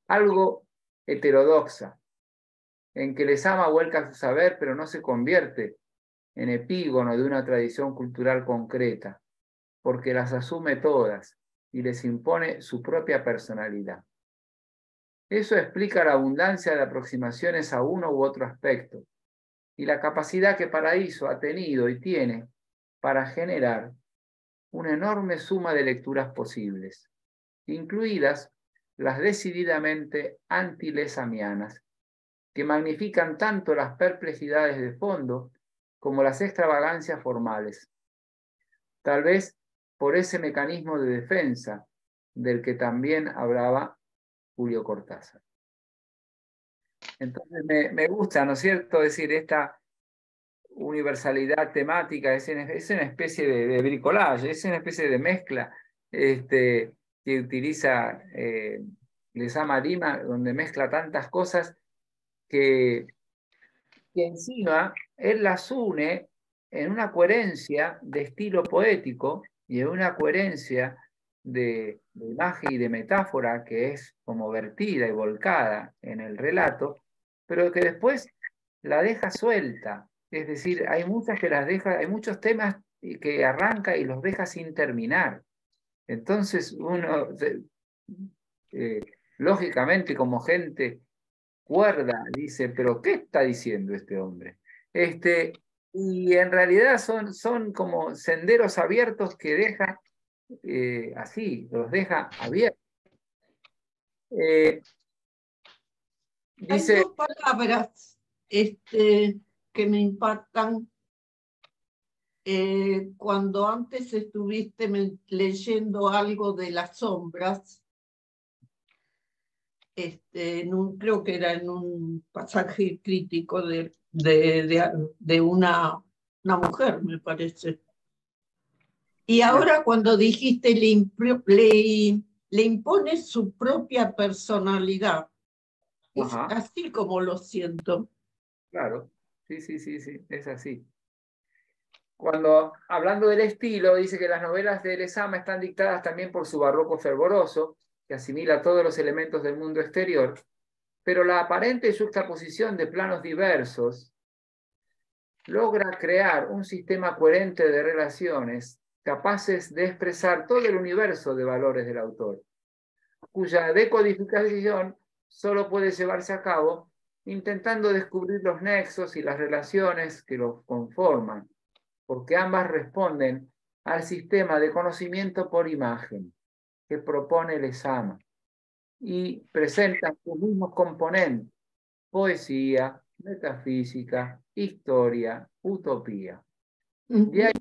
Algo heterodoxa, en que les ama vuelca su saber, pero no se convierte en epígono de una tradición cultural concreta, porque las asume todas y les impone su propia personalidad. Eso explica la abundancia de aproximaciones a uno u otro aspecto y la capacidad que Paraíso ha tenido y tiene para generar una enorme suma de lecturas posibles, incluidas las decididamente antilesamianas, que magnifican tanto las perplejidades de fondo como las extravagancias formales. Tal vez por ese mecanismo de defensa del que también hablaba Julio Cortázar. Entonces me, gusta, ¿no es cierto?, decir, esta universalidad temática es, es una especie de, bricolage, es una especie de mezcla este, que utiliza eh, Lesama Lima, donde mezcla tantas cosas que, que encima él las une en una coherencia de estilo poético y en una coherencia de, imagen y de metáfora que es como vertida y volcada en el relato, pero que después la deja suelta. Es decir, hay muchas que las deja, hay muchos temas que arranca y los deja sin terminar. Entonces uno, eh, lógicamente como gente cuerda, dice, pero ¿qué está diciendo este hombre? Este, y en realidad son, son como senderos abiertos que deja eh, así, los deja abiertos. Eh, dice, Hay dos palabras este, que me impactan. Eh, cuando antes estuviste leyendo algo de las sombras, este, creo que era en un pasaje crítico de, de, una, una, mujer, me parece. Y ahora cuando dijiste le, le, le impone su propia personalidad, es así como lo siento. Claro, sí, sí, sí, sí, es así. Cuando, hablando del estilo, dice que las novelas de Lezama están dictadas también por su barroco fervoroso, que asimila todos los elementos del mundo exterior, pero la aparente juxtaposición de planos diversos logra crear un sistema coherente de relaciones capaces de expresar todo el universo de valores del autor, cuya decodificación solo puede llevarse a cabo intentando descubrir los nexos y las relaciones que los conforman, porque ambas responden al sistema de conocimiento por imagen que propone Lesama y presenta sus mismos componentes, poesía, metafísica, historia, utopía. De ahí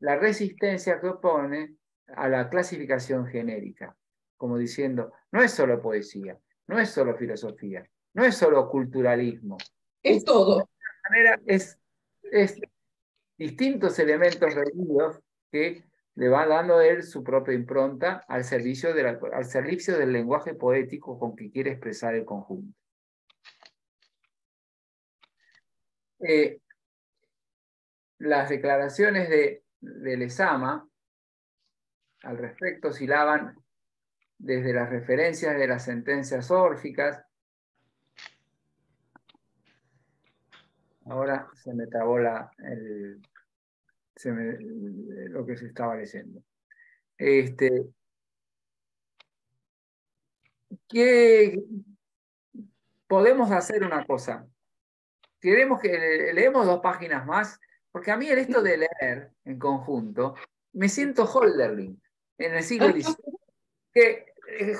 la resistencia que opone a la clasificación genérica, como diciendo, no es solo poesía, no es solo filosofía, no es solo culturalismo. Es todo. De manera, es, es distintos elementos reunidos que le va dando él su propia impronta al servicio, al servicio del lenguaje poético con que quiere expresar el conjunto. Eh, las declaraciones de, de Lezama al respecto silaban desde las referencias de las sentencias órficas. Ahora se me trabó la, el, lo que se estaba leyendo. Este, ¿qué, podemos hacer una cosa. Queremos que leemos dos páginas más, porque a mí el esto de leer en conjunto, me siento Holderlin en el siglo XVIII. Que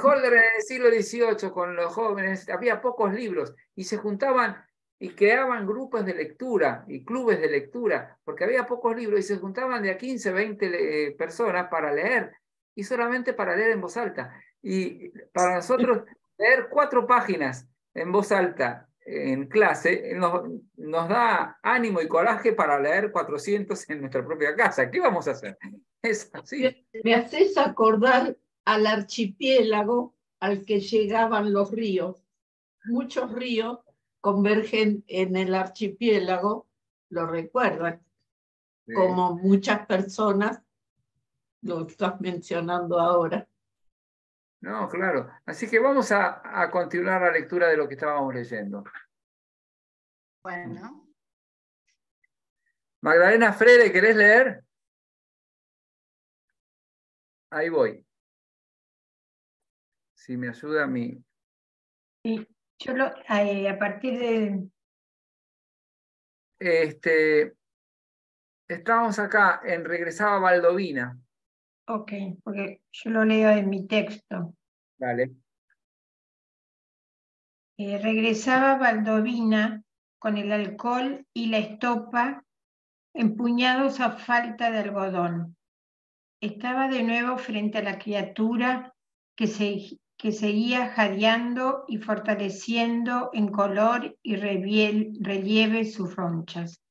Holder en el siglo XVIII con los jóvenes había pocos libros y se juntaban y creaban grupos de lectura y clubes de lectura, porque había pocos libros y se juntaban de a 15, 20 eh, personas para leer y solamente para leer en voz alta. Y para nosotros leer cuatro páginas en voz alta en clase nos, nos, da ánimo y coraje para leer 400 en nuestra propia casa. ¿Qué vamos a hacer? Es así. Me haces acordar al archipiélago al que llegaban los ríos. Muchos ríos convergen en el archipiélago, lo recuerdan, como muchas personas lo estás mencionando ahora. No, claro. Así que vamos a, a continuar la lectura de lo que estábamos leyendo. Bueno. Magdalena Frede, ¿querés leer? Ahí voy. Si me ayuda mi. Sí, yo lo, eh, a partir de. Este. Estábamos acá en Regresaba Valdovina. Ok, porque yo lo leo en mi texto. Vale. Eh, regresaba Valdovina con el alcohol y la estopa empuñados a falta de algodón. Estaba de nuevo frente a la criatura que, se, que seguía jadeando y fortaleciendo en color y relieve sus ronchas.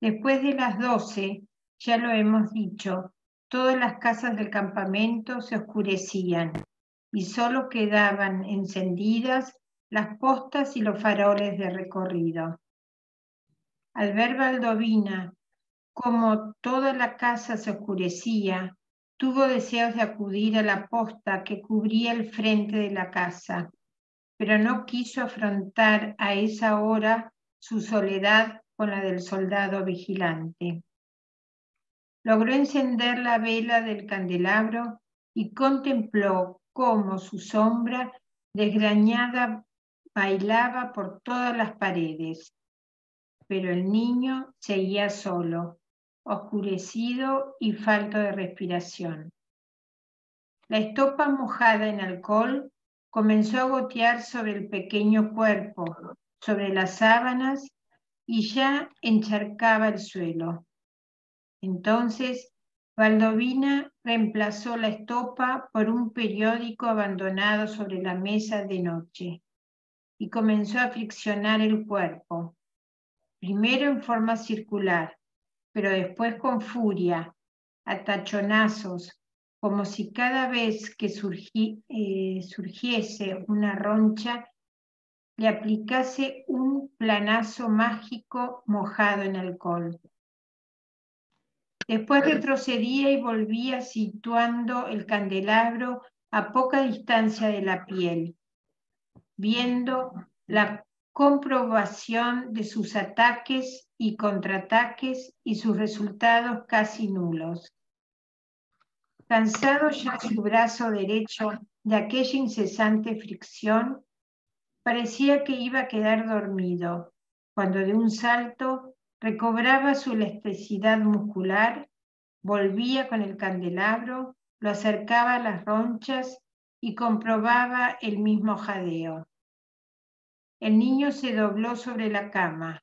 Después de las doce, ya lo hemos dicho, todas las casas del campamento se oscurecían y solo quedaban encendidas las postas y los faroles de recorrido. Al ver Valdovina como toda la casa se oscurecía, tuvo deseos de acudir a la posta que cubría el frente de la casa, pero no quiso afrontar a esa hora su soledad con la del soldado vigilante logró encender la vela del candelabro y contempló cómo su sombra desgrañada bailaba por todas las paredes. Pero el niño seguía solo, oscurecido y falto de respiración. La estopa mojada en alcohol comenzó a gotear sobre el pequeño cuerpo, sobre las sábanas y ya encharcaba el suelo. Entonces, Valdovina reemplazó la estopa por un periódico abandonado sobre la mesa de noche y comenzó a friccionar el cuerpo, primero en forma circular, pero después con furia, a tachonazos, como si cada vez que eh, surgiese una roncha le aplicase un planazo mágico mojado en alcohol. Después retrocedía y volvía situando el candelabro a poca distancia de la piel, viendo la comprobación de sus ataques y contraataques y sus resultados casi nulos. Cansado ya su brazo derecho de aquella incesante fricción, parecía que iba a quedar dormido, cuando de un salto recobraba su elasticidad muscular, volvía con el candelabro, lo acercaba a las ronchas y comprobaba el mismo jadeo. El niño se dobló sobre la cama.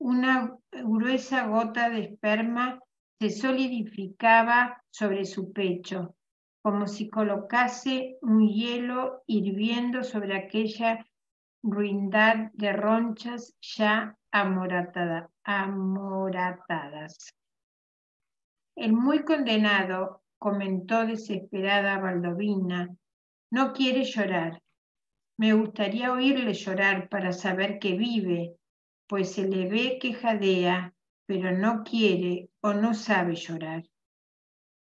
Una gruesa gota de esperma se solidificaba sobre su pecho, como si colocase un hielo hirviendo sobre aquella ruindad de ronchas ya amoratadas. El muy condenado, comentó desesperada Baldovina, no quiere llorar. Me gustaría oírle llorar para saber que vive, pues se le ve que jadea, pero no quiere o no sabe llorar.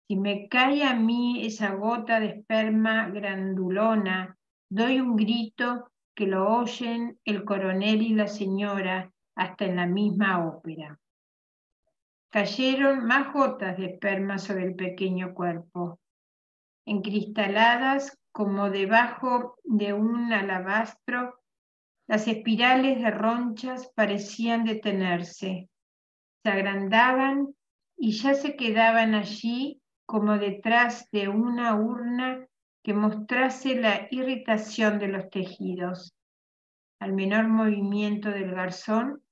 Si me cae a mí esa gota de esperma grandulona, doy un grito que lo oyen el coronel y la señora hasta en la misma ópera. cayeron más gotas de esperma sobre el pequeño cuerpo, encristaladas como debajo de un alabastro, las espirales de ronchas parecían detenerse, se agrandaban y ya se quedaban allí como detrás de una urna que mostrase la irritación de los tejidos. Al menor movimiento del garzón,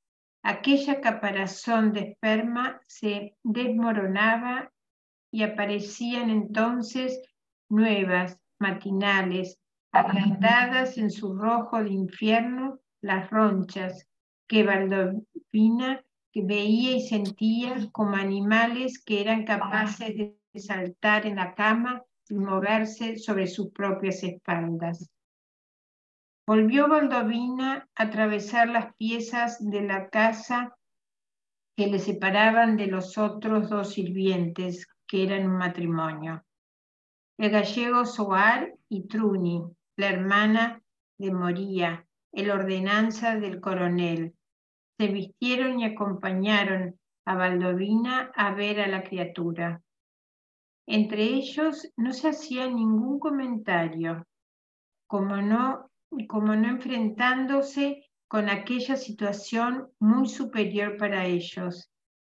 aquella caparazón de esperma se desmoronaba y aparecían entonces nuevas, matinales, agrandadas en su rojo de infierno, las ronchas que Valdovina veía y sentía como animales que eran capaces de saltar en la cama y moverse sobre sus propias espaldas. Volvió Baldovina a atravesar las piezas de la casa que le separaban de los otros dos sirvientes, que eran un matrimonio. El gallego Soar y Truni, la hermana de Moría, el ordenanza del coronel. Se vistieron y acompañaron a Baldovina a ver a la criatura. Entre ellos no se hacía ningún comentario, como no como no enfrentándose con aquella situación muy superior para ellos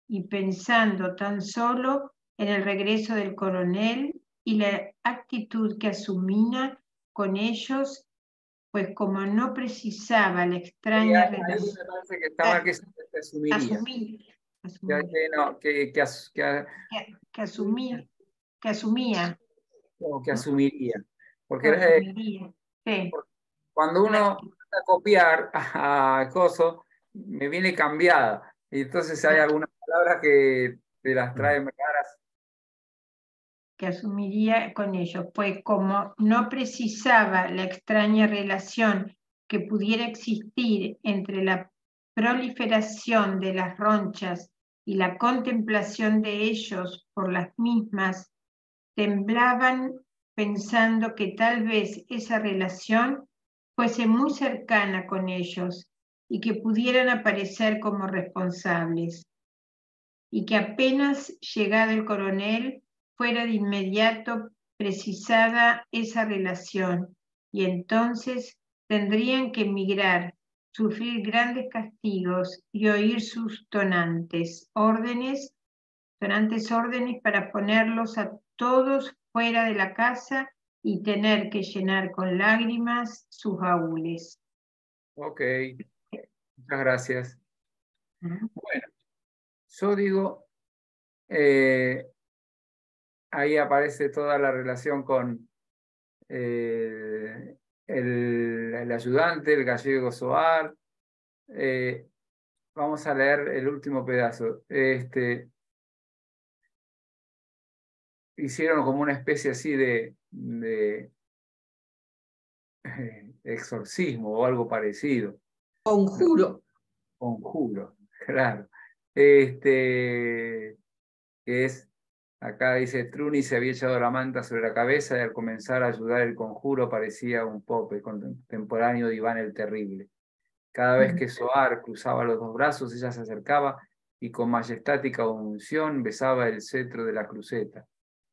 y pensando tan solo en el regreso del coronel y la actitud que asumía con ellos, pues como no precisaba la extraña relación. Que, que, asumía. Que asumía. que asumiría. Porque, asumiría. Sí. Cuando uno a copiar a Coso, me viene cambiada. Y entonces hay algunas palabras que te las traen raras. Que asumiría con ellos, pues como no precisaba la extraña relación que pudiera existir entre la proliferación de las ronchas y la contemplación de ellos por las mismas, temblaban pensando que tal vez esa relación fuese muy cercana con ellos y que pudieran aparecer como responsables, y que apenas llegado el coronel fuera de inmediato precisada esa relación, y entonces tendrían que emigrar, sufrir grandes castigos y oír sus tonantes órdenes, tonantes órdenes para ponerlos a todos fuera de la casa y tener que llenar con lágrimas sus baúles. Ok, muchas gracias. Bueno, yo digo, eh, ahí aparece toda la relación con eh, el, ayudante, el gallego Soar. Eh, vamos a leer el último pedazo. Este, hicieron como una especie así de, de exorcismo o algo parecido. Conjuro. Conjuro, claro. Este, que es, acá dice, Truni se había echado la manta sobre la cabeza y al comenzar a ayudar el conjuro parecía un pope contemporáneo de Iván el Terrible. Cada vez que Soar cruzaba los dos brazos, ella se acercaba y con majestática unción besaba el cetro de la cruceta.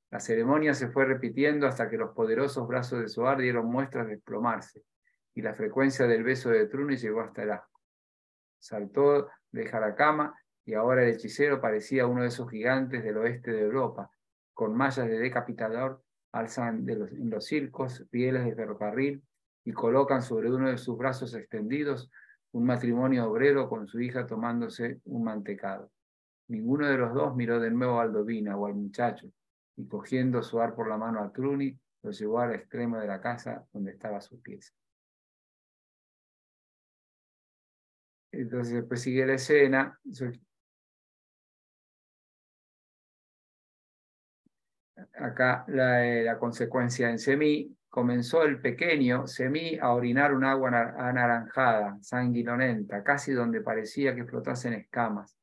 La ceremonia se fue repitiendo hasta que los poderosos brazos de Soar dieron muestras de desplomarse, y la frecuencia del beso de Truni llegó hasta el asco. Saltó de Jaracama y ahora el hechicero parecía uno de esos gigantes del oeste de Europa, con mallas de decapitador, alzan de los, en los circos pieles de ferrocarril y colocan sobre uno de sus brazos extendidos un matrimonio obrero con su hija tomándose un mantecado. Ninguno de los dos miró de nuevo a Aldovina o al muchacho, y cogiendo su ar por la mano a Truni, lo llevó al extremo de la casa donde estaba su pieza. Entonces después sigue la escena. Acá la, eh, la consecuencia en Semí. Comenzó el pequeño Semí a orinar un agua anaranjada, sanguinolenta, casi donde parecía que flotasen escamas.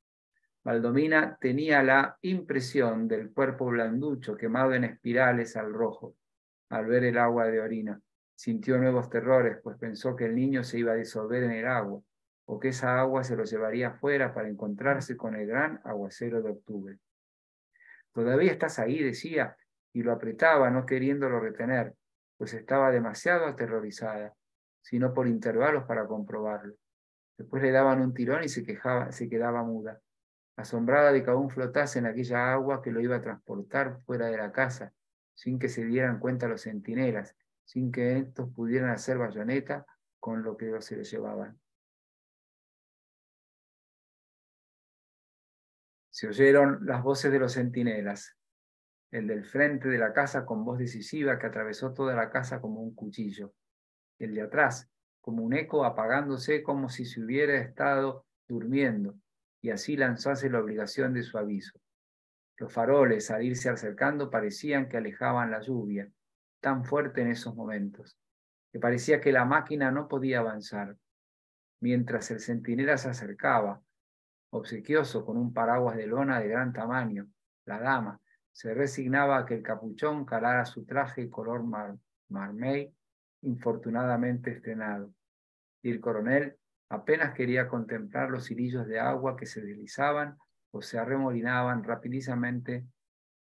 Valdomina tenía la impresión del cuerpo blanducho quemado en espirales al rojo. Al ver el agua de orina, sintió nuevos terrores, pues pensó que el niño se iba a disolver en el agua. o que esa agua se lo llevaría afuera para encontrarse con el gran aguacero de octubre. Todavía estás ahí, decía, y lo apretaba, no queriéndolo retener, pues estaba demasiado aterrorizada, sino por intervalos para comprobarlo. Después le daban un tirón y se, quejaba, se quedaba muda, asombrada de que aún flotase en aquella agua que lo iba a transportar fuera de la casa, sin que se dieran cuenta los centinelas, sin que estos pudieran hacer bayoneta con lo que se le llevaban. Se oyeron las voces de los centinelas, el del frente de la casa con voz decisiva que atravesó toda la casa como un cuchillo, el de atrás, como un eco apagándose como si se hubiera estado durmiendo, y así lanzase la obligación de su aviso. Los faroles, al irse acercando, parecían que alejaban la lluvia, tan fuerte en esos momentos, que parecía que la máquina no podía avanzar. Mientras el centinela se acercaba, obsequioso con un paraguas de lona de gran tamaño, la dama se resignaba a que el capuchón calara su traje color mar marmey infortunadamente estrenado. Y el coronel apenas quería contemplar los hirillos de agua que se deslizaban o se arremolinaban rapidísimamente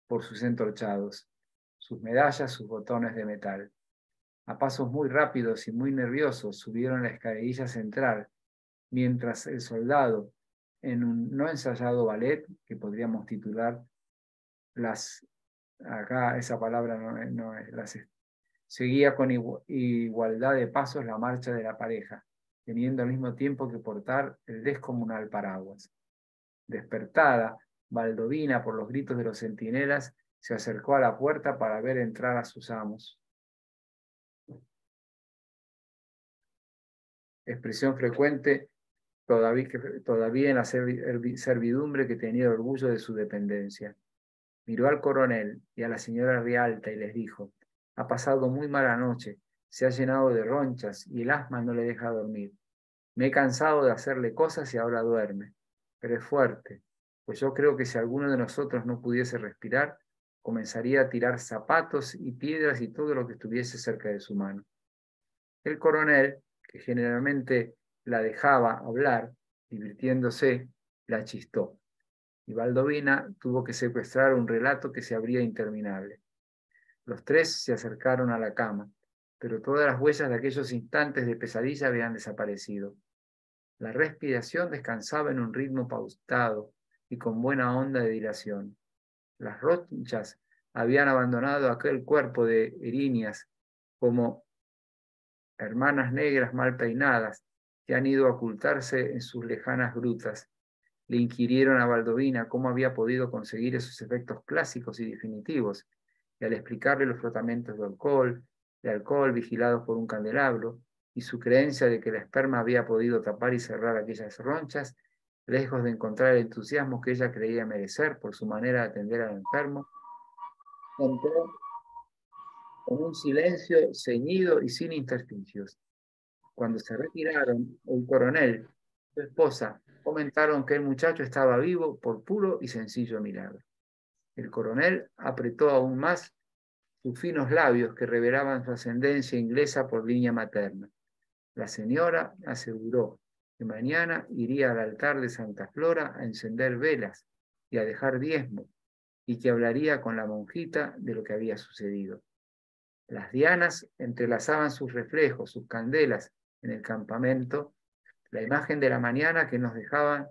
por sus entorchados, sus medallas, sus botones de metal. A pasos muy rápidos y muy nerviosos subieron la escalerilla central, mientras el soldado, en un no ensayado ballet que podríamos titular las, acá esa palabra no, es, las, seguía con igualdad de pasos la marcha de la pareja, teniendo al mismo tiempo que portar el descomunal paraguas. Despertada, Baldovina por los gritos de los centinelas, se acercó a la puerta para ver entrar a sus amos. Expresión frecuente todavía, en la servidumbre que tenía orgullo de su dependencia. Miró al coronel y a la señora Rialta y les dijo, ha pasado muy mala noche, se ha llenado de ronchas y el asma no le deja dormir. Me he cansado de hacerle cosas y ahora duerme, pero es fuerte, pues yo creo que si alguno de nosotros no pudiese respirar, comenzaría a tirar zapatos y piedras y todo lo que estuviese cerca de su mano. El coronel, que generalmente la dejaba hablar, divirtiéndose, la chistó. Y Baldovina tuvo que secuestrar un relato que se abría interminable. Los tres se acercaron a la cama, pero todas las huellas de aquellos instantes de pesadilla habían desaparecido. La respiración descansaba en un ritmo pausado y con buena onda de dilación. Las ronchas habían abandonado aquel cuerpo de erinias como hermanas negras mal peinadas que han ido a ocultarse en sus lejanas grutas. Le inquirieron a Baldovina cómo había podido conseguir esos efectos clásicos y definitivos, y al explicarle los frotamientos de alcohol, de alcohol vigilados por un candelabro, y su creencia de que la esperma había podido tapar y cerrar aquellas ronchas, lejos de encontrar el entusiasmo que ella creía merecer por su manera de atender al enfermo, entró con un silencio ceñido y sin intersticios. Cuando se retiraron, el coronel, su esposa, comentaron que el muchacho estaba vivo por puro y sencillo milagro. El coronel apretó aún más sus finos labios que revelaban su ascendencia inglesa por línea materna. La señora aseguró que mañana iría al altar de Santa Flora a encender velas y a dejar diezmo, y que hablaría con la monjita de lo que había sucedido. Las dianas entrelazaban sus reflejos, sus candelas en el campamento. La imagen de la mañana que nos dejaban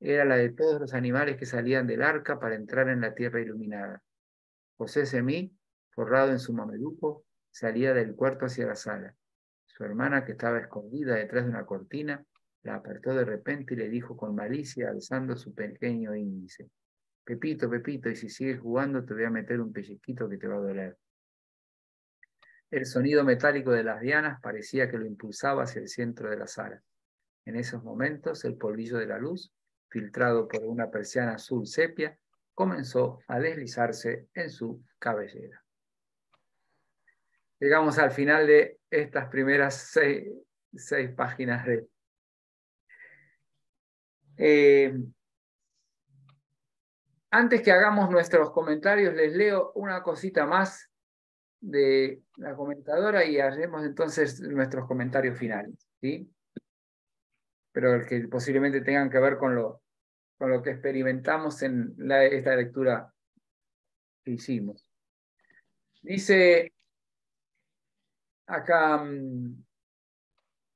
era la de todos los animales que salían del arca para entrar en la tierra iluminada. José Semí, forrado en su mameluco, salía del cuarto hacia la sala. Su hermana, que estaba escondida detrás de una cortina, la apartó de repente y le dijo con malicia, alzando su pequeño índice, Pepito, Pepito, y si sigues jugando te voy a meter un pellizquito que te va a doler. El sonido metálico de las dianas parecía que lo impulsaba hacia el centro de la sala. En esos momentos, el polvillo de la luz filtrado por una persiana azul sepia, comenzó a deslizarse en su cabellera. Llegamos al final de estas primeras seis, páginas de... Eh, antes que hagamos nuestros comentarios, les leo una cosita más de la comentadora y haremos entonces nuestros comentarios finales. ¿sí? pero que posiblemente tengan que ver con lo, con lo que experimentamos en esta lectura que hicimos. Dice acá mm,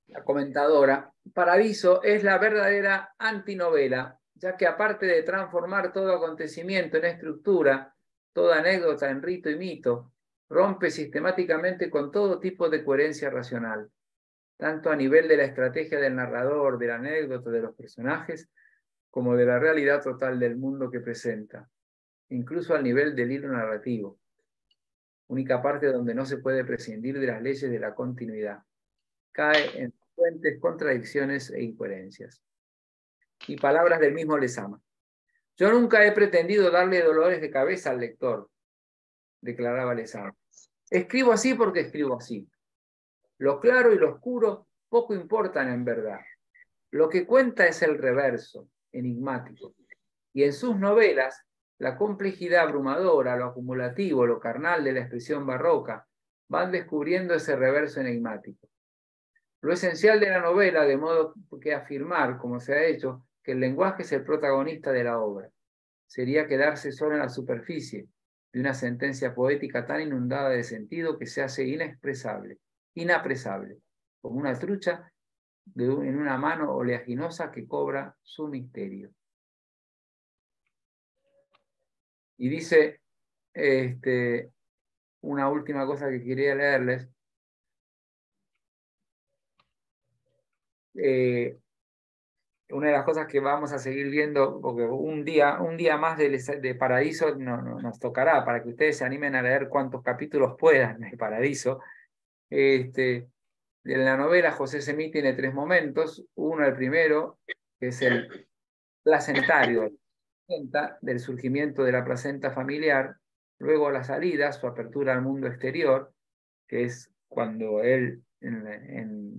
la comentadora, Paradiso es la verdadera antinovela, ya que aparte de transformar todo acontecimiento en estructura, toda anécdota en rito y mito, rompe sistemáticamente con todo tipo de coherencia racional, tanto a nivel de la estrategia del narrador, de la anécdota, de los personajes, como de la realidad total del mundo que presenta, incluso al nivel del hilo narrativo, única parte donde no se puede prescindir de las leyes de la continuidad. Cae en fuentes, contradicciones e incoherencias. Y palabras del mismo Lezama. Yo nunca he pretendido darle dolores de cabeza al lector, declaraba Lezama. Escribo así porque escribo así. Lo claro y lo oscuro poco importan en verdad. Lo que cuenta es el reverso, enigmático. Y en sus novelas, la complejidad abrumadora, lo acumulativo, lo carnal de la expresión barroca, van descubriendo ese reverso enigmático. Lo esencial de la novela, de modo que afirmar, como se ha hecho, que el lenguaje es el protagonista de la obra, sería quedarse solo en la superficie de una sentencia poética tan inundada de sentido que se hace inexpresable, inapresable, como una trucha en una mano oleaginosa que cobra su misterio. Y dice este, una última cosa que quería leerles. Eh, una de las cosas que vamos a seguir viendo, porque un día, un día más de, de Paradiso no, nos tocará, para que ustedes se animen a leer cuantos capítulos puedan de Paradiso. Este, en la novela José Semí tiene tres momentos. Uno, el primero, que es el placentario del surgimiento de la placenta familiar. Luego la salida, su apertura al mundo exterior, que es cuando él,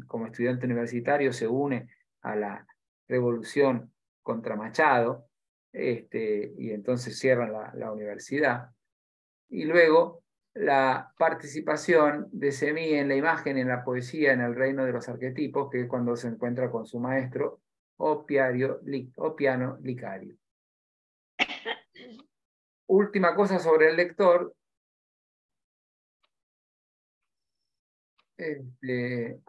como estudiante universitario, se une a la revolución contra Machado, este, y entonces cierran la, universidad. Y luego la participación de Semí en la imagen, en la poesía, en el reino de los arquetipos, que es cuando se encuentra con su maestro, Opiario, Opiano Licario. *coughs* Última cosa sobre el lector. Este,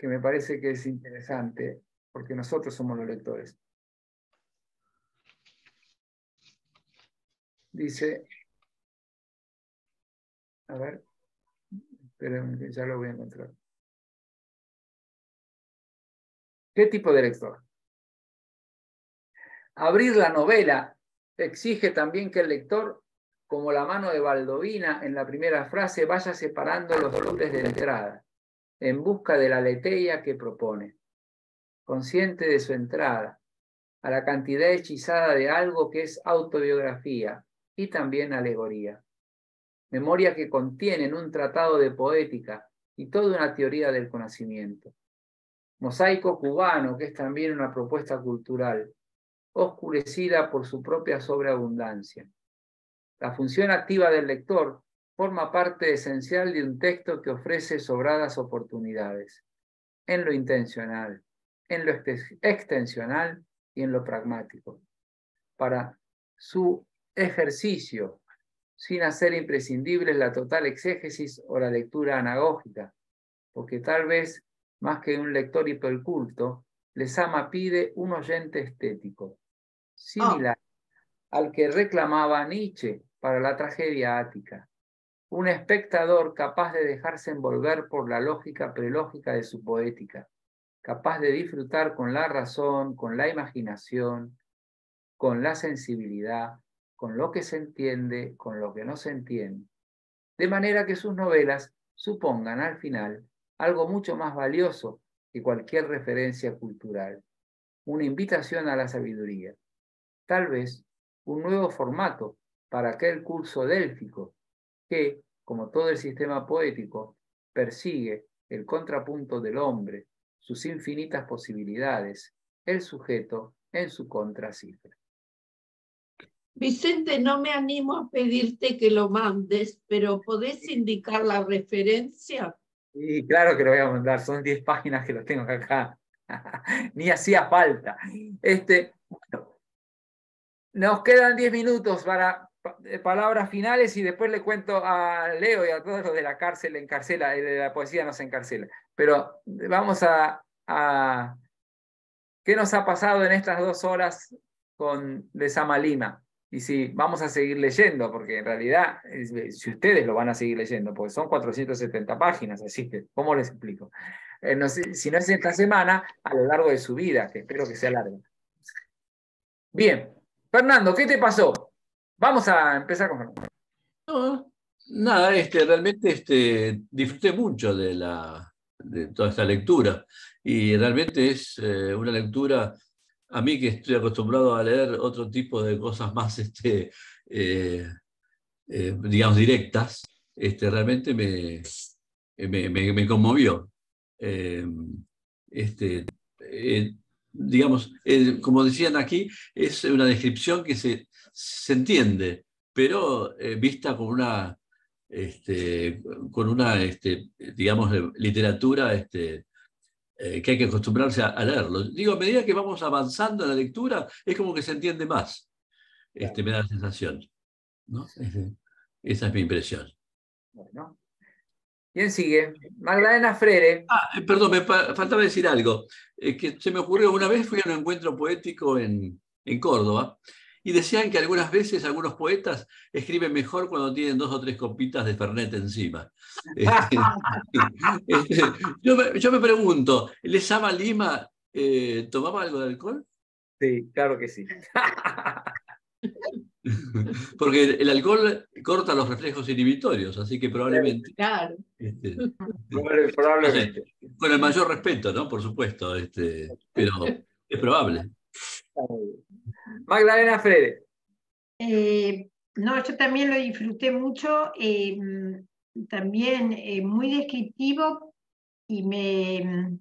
que me parece que es interesante, porque nosotros somos los lectores. Dice, a ver, esperen, ya lo voy a encontrar. ¿Qué tipo de lector? Abrir la novela exige también que el lector, como la mano de Baldovina en la primera frase, vaya separando los dolores de la entrada, en busca de la leteia que propone, consciente de su entrada, a la cantidad hechizada de algo que es autobiografía y también alegoría memoria que contienen un tratado de poética y toda una teoría del conocimiento. Mosaico cubano, que es también una propuesta cultural, oscurecida por su propia sobreabundancia. La función activa del lector forma parte esencial de un texto que ofrece sobradas oportunidades, en lo intencional, en lo extensional y en lo pragmático, para su ejercicio sin hacer imprescindibles la total exégesis o la lectura anagógica, porque tal vez, más que un lector hiperculto, Lesama pide un oyente estético, similar al que reclamaba Nietzsche para la tragedia ática, un espectador capaz de dejarse envolver por la lógica prelógica de su poética, capaz de disfrutar con la razón, con la imaginación, con la sensibilidad, con lo que se entiende, con lo que no se entiende, de manera que sus novelas supongan al final algo mucho más valioso que cualquier referencia cultural, una invitación a la sabiduría, tal vez un nuevo formato para aquel curso délfico que, como todo el sistema poético, persigue el contrapunto del hombre, sus infinitas posibilidades, el sujeto en su contracifra. Vicente, no me animo a pedirte que lo mandes, pero ¿podés indicar la referencia? Y claro que lo voy a mandar, son 10 páginas que los tengo acá. *laughs* Ni hacía falta. Este, nos quedan 10 minutos para palabras finales y después le cuento a Leo y a todos los de la cárcel encarcela, de la poesía nos encarcela. Pero vamos a, a ¿qué nos ha pasado en estas dos horas con de Samalima? Y si vamos a seguir leyendo, porque en realidad, si ustedes lo van a seguir leyendo, porque son 470 páginas, así que, ¿cómo les explico? Eh, si no es esta semana, a lo largo de su vida, que espero que sea larga. Bien, Fernando, ¿qué te pasó? Vamos a empezar con Fernando. nada, este, realmente este, disfruté mucho de, la, de toda esta lectura y realmente es eh, una lectura, a mí que estoy acostumbrado a leer otro tipo de cosas más, este, eh, eh, digamos, directas, este, realmente me, me, me, conmovió. este, digamos, como decían aquí, es una descripción que se, se entiende, pero eh, vista con una, este, con una este, digamos, literatura este, eh, que hay que acostumbrarse a, leerlo. Digo, a medida que vamos avanzando en la lectura, es como que se entiende más. Este, me da la sensación. ¿no? Esa es mi impresión. Bueno. ¿Quién sigue? Magdalena Frere. Ah, eh, perdón, me faltaba decir algo. que se me ocurrió, una vez fui a un encuentro poético en, en Córdoba y decían que algunas veces algunos poetas escriben mejor cuando tienen dos o tres copitas de Fernet encima. *laughs* Este, *laughs* yo, me, yo, me, pregunto, ¿Lesama Lima eh, tomaba algo de alcohol? Sí, claro que sí. *laughs* Porque el alcohol corta los reflejos inhibitorios, así que probablemente. Claro. Este, probablemente. con el mayor respeto, ¿no? Por supuesto, este, pero es probable. Magdalena Frede. Eh, no, yo también lo disfruté mucho, eh, también eh, muy descriptivo y me,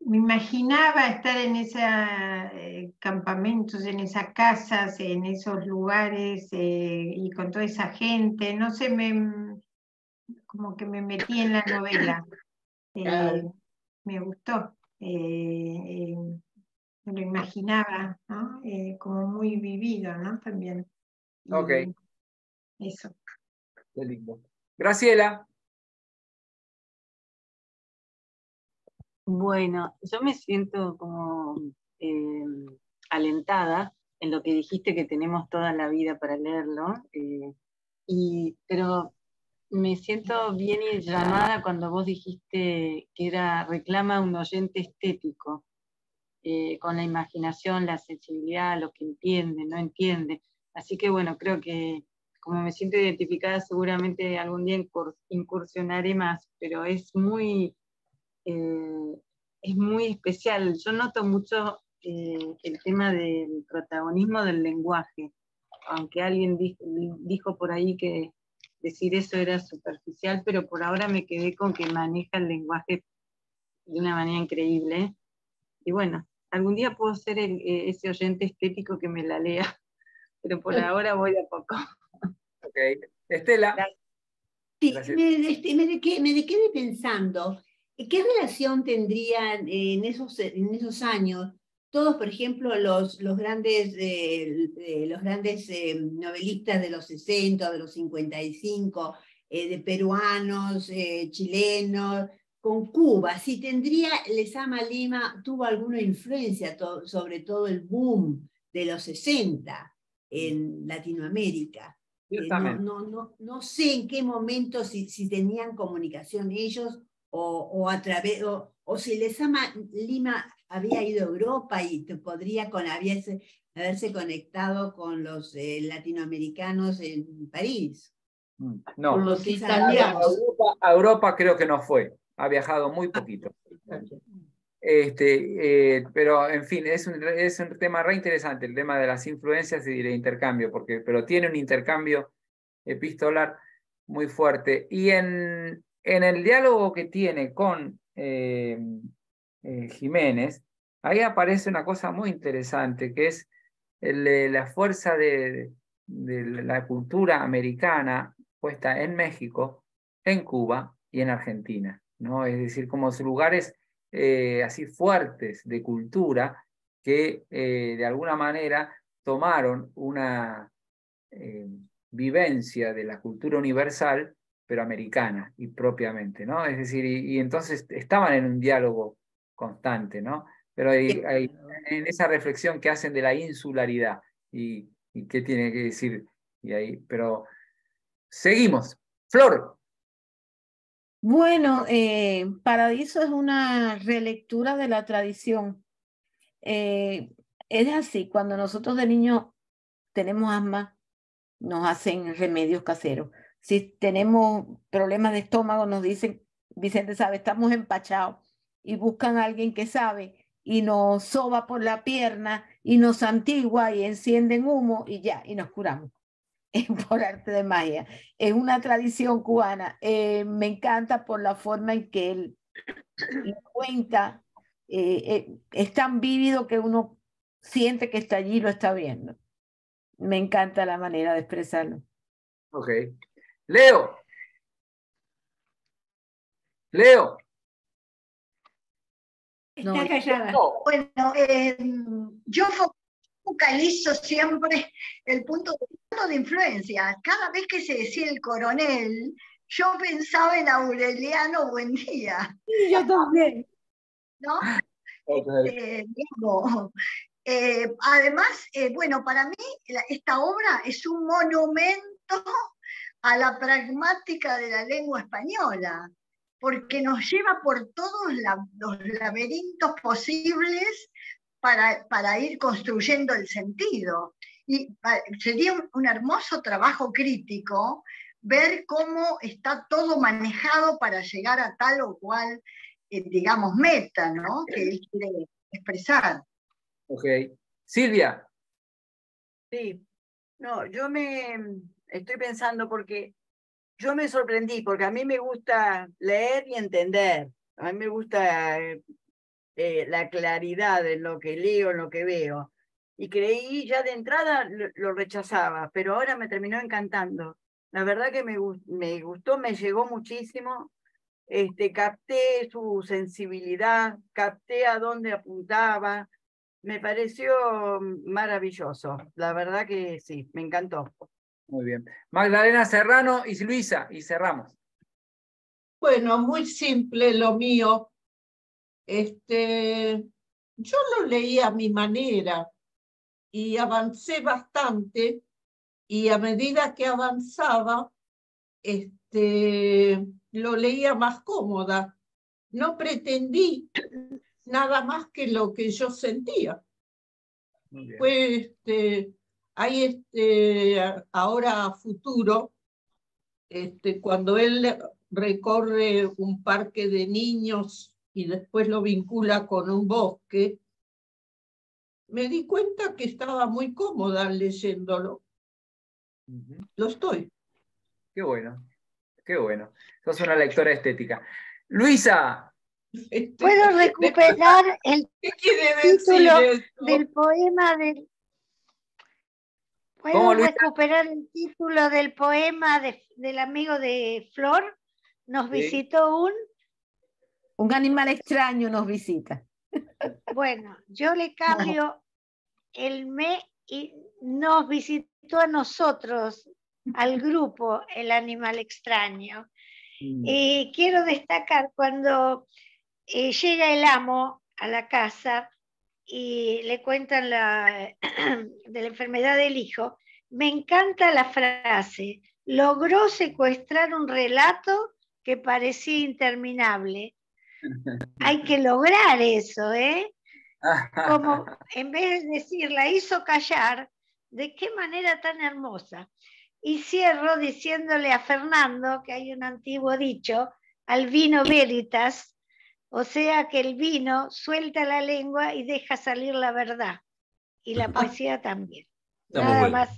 me imaginaba estar en esos campamentos, en esas casas, en esos lugares y con toda esa gente, no sé, me, como que me metí en la novela. me gustó me lo imaginaba, ¿no? Eh, como muy vivido, ¿no? También. Ok. Eso. Qué lindo. Graciela. Bueno, yo me siento como eh, alentada en lo que dijiste que tenemos toda la vida para leerlo, eh, y, pero me siento bien llamada cuando vos dijiste que era reclama un oyente estético. Eh, con la imaginación, la sensibilidad, lo que entiende, no entiende. Así que bueno, creo que como me siento identificada, seguramente algún día incursionaré más, pero es muy, eh, es muy especial. Yo noto mucho eh, el tema del protagonismo del lenguaje, aunque alguien dijo, dijo por ahí que decir eso era superficial, pero por ahora me quedé con que maneja el lenguaje de una manera increíble. Y bueno, algún día puedo ser eh, ese oyente estético que me la lea, *laughs* pero por ahora voy a poco. Ok. Estela. *laughs* Sí, este, me, quedé pensando, ¿qué relación tendrían en esos, en esos años todos, por ejemplo, los, los grandes, eh, los grandes eh, novelistas de los 60, de los 55, de peruanos, chilenos, con Cuba, si tendría Lesama Lima, tuvo alguna influencia sobre todo el boom de los 60 en Latinoamérica. Eh, no, no, no, sé en qué momento si, si tenían comunicación ellos o, o a través, o, o, si Lesama Lima había ido a Europa y podría con, haberse, haberse conectado con los eh, latinoamericanos en París. Mm, no, los italianos. a Europa creo que no fue ha viajado muy poquito. Este, eh, pero, en fin, es un, es un tema re interesante el tema de las influencias y del intercambio, porque, pero tiene un intercambio epistolar muy fuerte. Y en, en el diálogo que tiene con eh, eh, Jiménez, ahí aparece una cosa muy interesante, que es el, la fuerza de, de la cultura americana puesta en México, en Cuba y en Argentina, ¿no? Es decir, como lugares eh, así fuertes de cultura que eh, de alguna manera tomaron una eh, vivencia de la cultura universal, pero americana y propiamente, ¿no? Es decir, y, entonces estaban en un diálogo constante, ¿no? Pero hay, en esa reflexión que hacen de la insularidad y, y qué tiene que decir, y ahí, pero seguimos. Flor. Bueno, eh, Paradiso es una relectura de la tradición. Eh, es así, cuando nosotros de niños tenemos asma, nos hacen remedios caseros. Si tenemos problemas de estómago, nos dicen, Vicente sabe, estamos empachados y buscan a alguien que sabe y nos soba por la pierna y nos antigua y encienden humo y ya, y nos curamos *laughs* por arte de magia. Es una tradición cubana. Eh, me encanta por la forma en que él cuenta. Eh, eh, es tan vívido que uno siente que está allí y lo está viendo. Me encanta la manera de expresarlo. Ok. Leo. Leo. Está callada. Bueno, yo focalizo siempre el punto de, de influencia. Cada vez que se decía el coronel, yo pensaba en Aureliano Buendía. Sí, yo también. ¿No? Este, eh, además, eh, bueno, para mí esta obra es un monumento a la pragmática de la lengua española, porque nos lleva por todos los laberintos posibles para, ir construyendo el sentido. Y sería un, hermoso trabajo crítico ver cómo está todo manejado para llegar a tal o cual, eh, digamos, meta, ¿no? Que él quiere expresar. Ok. Silvia. Sí. No, yo me estoy pensando porque yo me sorprendí, porque a mí me gusta leer y entender. A mí me gusta eh, la claridad en lo que leo, en lo que veo. Y creí ya de entrada lo, rechazaba, pero ahora me terminó encantando. La verdad que me, me gustó, me llegó muchísimo. Este, capté su sensibilidad, capté a dónde apuntaba. Me pareció maravilloso. La verdad que sí, me encantó. Muy bien. Magdalena Serrano y Luisa, y cerramos. Bueno, muy simple lo mío. Este, yo lo leí a mi manera y avancé bastante y a medida que avanzaba, este, lo leía más cómoda. No pretendí nada más que lo que yo sentía. Pues este, hay este, ahora futuro, este, cuando él recorre un parque de niños y después lo vincula con un bosque, me di cuenta que estaba muy cómoda leyéndolo. Lo estoy. Qué bueno, qué bueno. Sos una lectora estética. Luisa. Este, ¿Puedo recuperar el título del poema del... ¿Puedo recuperar el título del poema del amigo de Flor? Nos visitó un un animal extraño nos visita. Bueno, yo le *laughs* cambio el me y nos visitó a nosotros, al grupo, el animal extraño. Mm. Y quiero destacar cuando eh, llega el amo a la casa y le cuentan la, *clears throat* de la enfermedad del hijo, me encanta la frase, logró secuestrar un relato que parecía interminable hay que lograr eso, ¿eh? *laughs* Como en vez de decir, la hizo callar, ¿de qué manera tan hermosa? Y cierro diciéndole a Fernando que hay un antiguo dicho, al vino veritas, o sea que el vino suelta la lengua y deja salir la verdad. Y la poesía también. Nada más.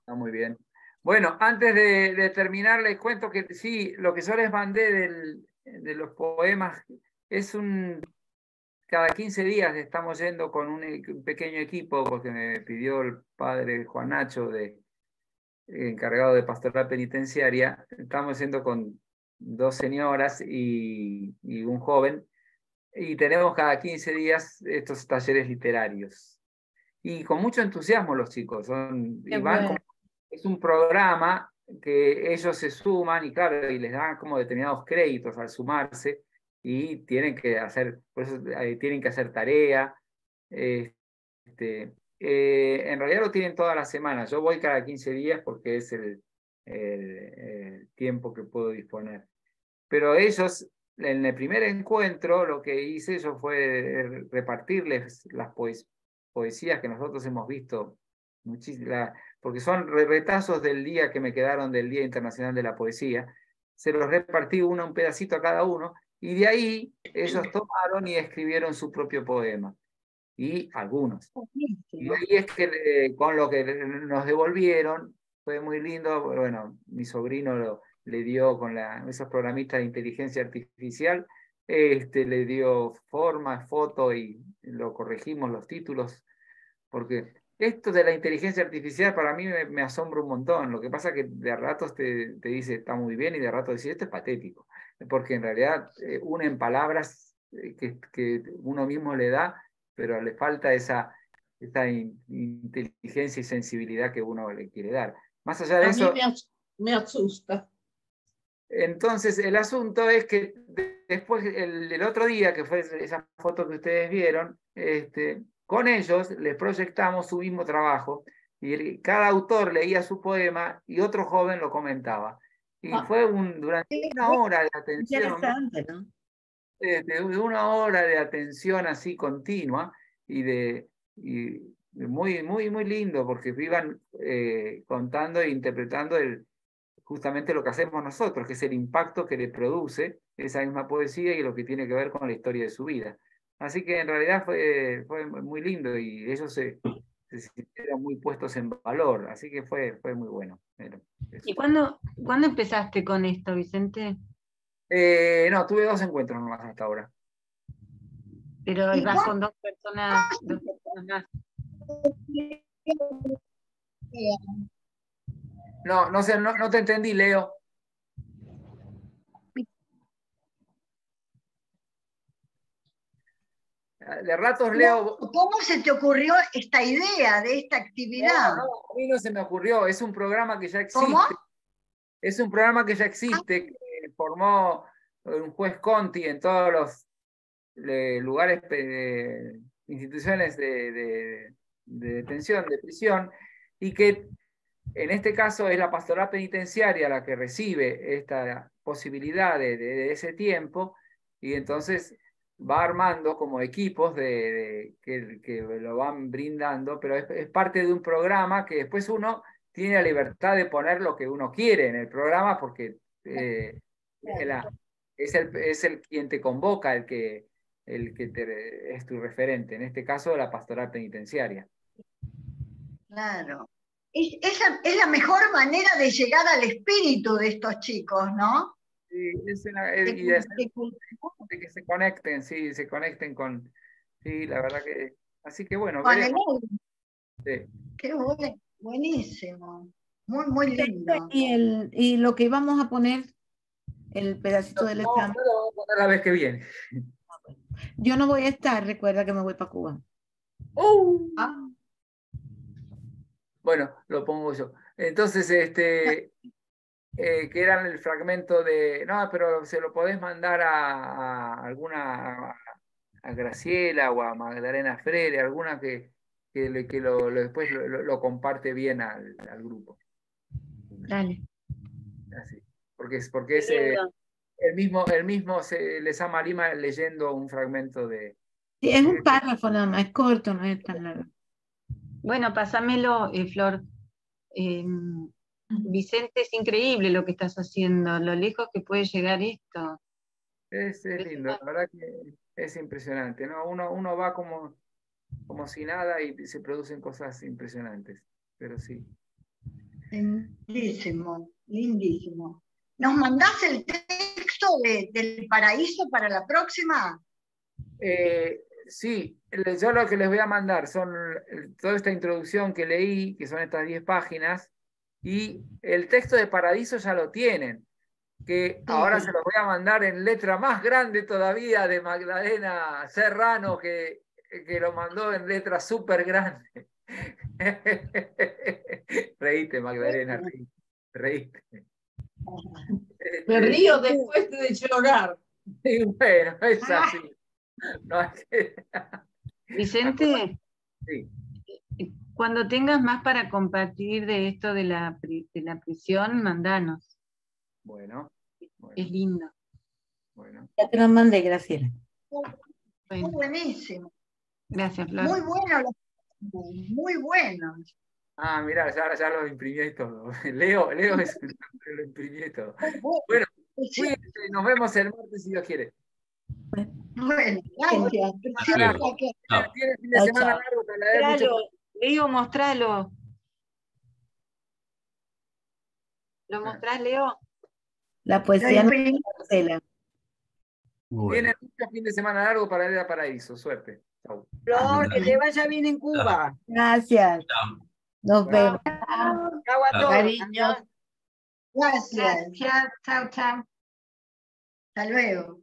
Está muy bien. Bueno, antes de, terminar, les cuento que sí, lo que yo les mandé del, de los poemas es un... Cada 15 días estamos yendo con un, pequeño equipo, porque me pidió el padre Juan Nacho, de, encargado de pastoral penitenciaria, estamos yendo con dos señoras y, un joven, y tenemos cada 15 días estos talleres literarios. Y con mucho entusiasmo los chicos, son, es un programa que ellos se suman y claro, y les dan como determinados créditos al sumarse y tienen que hacer, eh, tienen que hacer tarea. Este, eh, en realidad lo tienen todas las semanas. Yo voy cada 15 días porque es el, el, tiempo que puedo disponer. Pero ellos, en el primer encuentro, lo que hice yo fue repartirles las poesías que nosotros hemos visto, muchísimas, porque son retazos del día que me quedaron del Día Internacional de la Poesía. Se los repartí uno, un pedacito a cada uno, y de ahí ellos tomaron y escribieron su propio poema y algunos. Y ahí es que con lo que nos devolvieron, fue muy lindo, bueno, mi sobrino lo, le dio con la, esos programistas de inteligencia artificial, este, le dio forma, foto y lo corregimos los títulos, porque esto de la inteligencia artificial para mí me, asombra un montón. Lo que pasa es que de ratos te, te, dice está muy bien y de ratos dice esto es patético, porque en realidad eh, unen palabras eh, que, que uno mismo le da pero le falta esa, esa inteligencia y sensibilidad que uno le quiere dar. Más allá de A eso... Mí me, asusta. Entonces, el asunto es que después, el, otro día, que fue esa foto que ustedes vieron, este, con ellos les proyectamos su mismo trabajo y cada autor leía su poema y otro joven lo comentaba. Y ah. fue un, durante una hora de atención. ¿no? de, una hora de atención así continua y de y muy, muy, muy lindo, porque iban eh, contando e interpretando el, justamente lo que hacemos nosotros, que es el impacto que le produce esa misma poesía y lo que tiene que ver con la historia de su vida. Así que en realidad fue, fue muy lindo y ellos se, se sintieron muy puestos en valor, así que fue, fue muy bueno. ¿Y cuándo, cuándo empezaste con esto, Vicente? Eh, no, tuve dos encuentros nomás hasta ahora. Pero vas con dos personas, dos personas más. *laughs* No, no sé, no, no te entendí, Leo. De ratos leo. ¿Cómo se te ocurrió esta idea de esta actividad? No, a mí no se me ocurrió, es un programa que ya existe. ¿Cómo? Es un programa que ya existe, formó un juez Conti en todos los lugares, instituciones de, detención, de prisión, y que en este caso es la pastoral penitenciaria la que recibe esta posibilidad de, ese tiempo, y entonces va armando como equipos de, que, lo van brindando, pero es, parte de un programa que después uno tiene la libertad de poner lo que uno quiere en el programa porque eh, es, el, es el quien te convoca, el que, el que te, es tu referente, en este caso la pastoral penitenciaria. Claro. Es, es, la, mejor manera de llegar al espíritu de estos chicos, ¿no? Sí, es de, que se conecten, sí, se conecten con, sí, la verdad que, así que bueno. sí. Qué bueno, buenísimo, muy, muy lindo. Y, el, y lo que íbamos a poner el pedacito del examen. la vez que viene. Yo no voy a estar, recuerda que me voy para Cuba. Uh. Ah. Bueno, lo pongo yo. Entonces, este, eh, que eran el fragmento de, no, pero se lo podés mandar a, alguna, a, Graciela o a Magdalena Freire, alguna que, que, que lo, después lo, comparte bien al, al grupo. Dale. Así porque es, porque es eh, el mismo, el mismo se, les ama Lima leyendo un fragmento de... Sí, es un párrafo nada más, es corto, no es tan largo. Bueno, pásamelo, eh, Flor. Vicente, es increíble lo que estás haciendo, lo lejos que puede llegar esto. Es, lindo, la verdad que es impresionante, ¿no? Uno, uno va como, como si nada y se producen cosas impresionantes, pero sí. Lindísimo, lindísimo. ¿Nos mandás el texto del paraíso para la próxima? Eh, sí, yo lo que les voy a mandar son toda esta introducción que leí, que son estas 10 páginas, y el texto de Paradiso ya lo tienen. que ahora se los voy a mandar en letra más grande todavía de Magdalena Serrano, que, que lo mandó en letra súper grande. *laughs* reíste, Magdalena, reíste. Me río después de llorar. bueno, es así. Vicente, cuando tengas más para compartir de esto de la, de la prisión, mandanos. Bueno, Es lindo. Bueno. Ya te lo mandé, Graciela. Muy buenísimo. Gracias, Flor. Muy bueno, muy bueno. Ah, mira, ya, ya lo imprimí todo. *laughs* Leo, Leo es, *laughs* lo imprimí todo. Bueno, nos vemos el martes si Dios quiere. Bueno, gracias. Tiene fin de semana largo para leer mucho. Leo, mostralo. ¿Lo mostrás, Leo? La poesía de Marcela. Tiene mucho fin de semana largo para ir a Paraíso. Suerte. Chau. Flor, que te vaya bien en Cuba. Gracias. Nos vemos. Chao a todos. Cariño. Gracias. Gracias. Chao, chao. Hasta luego.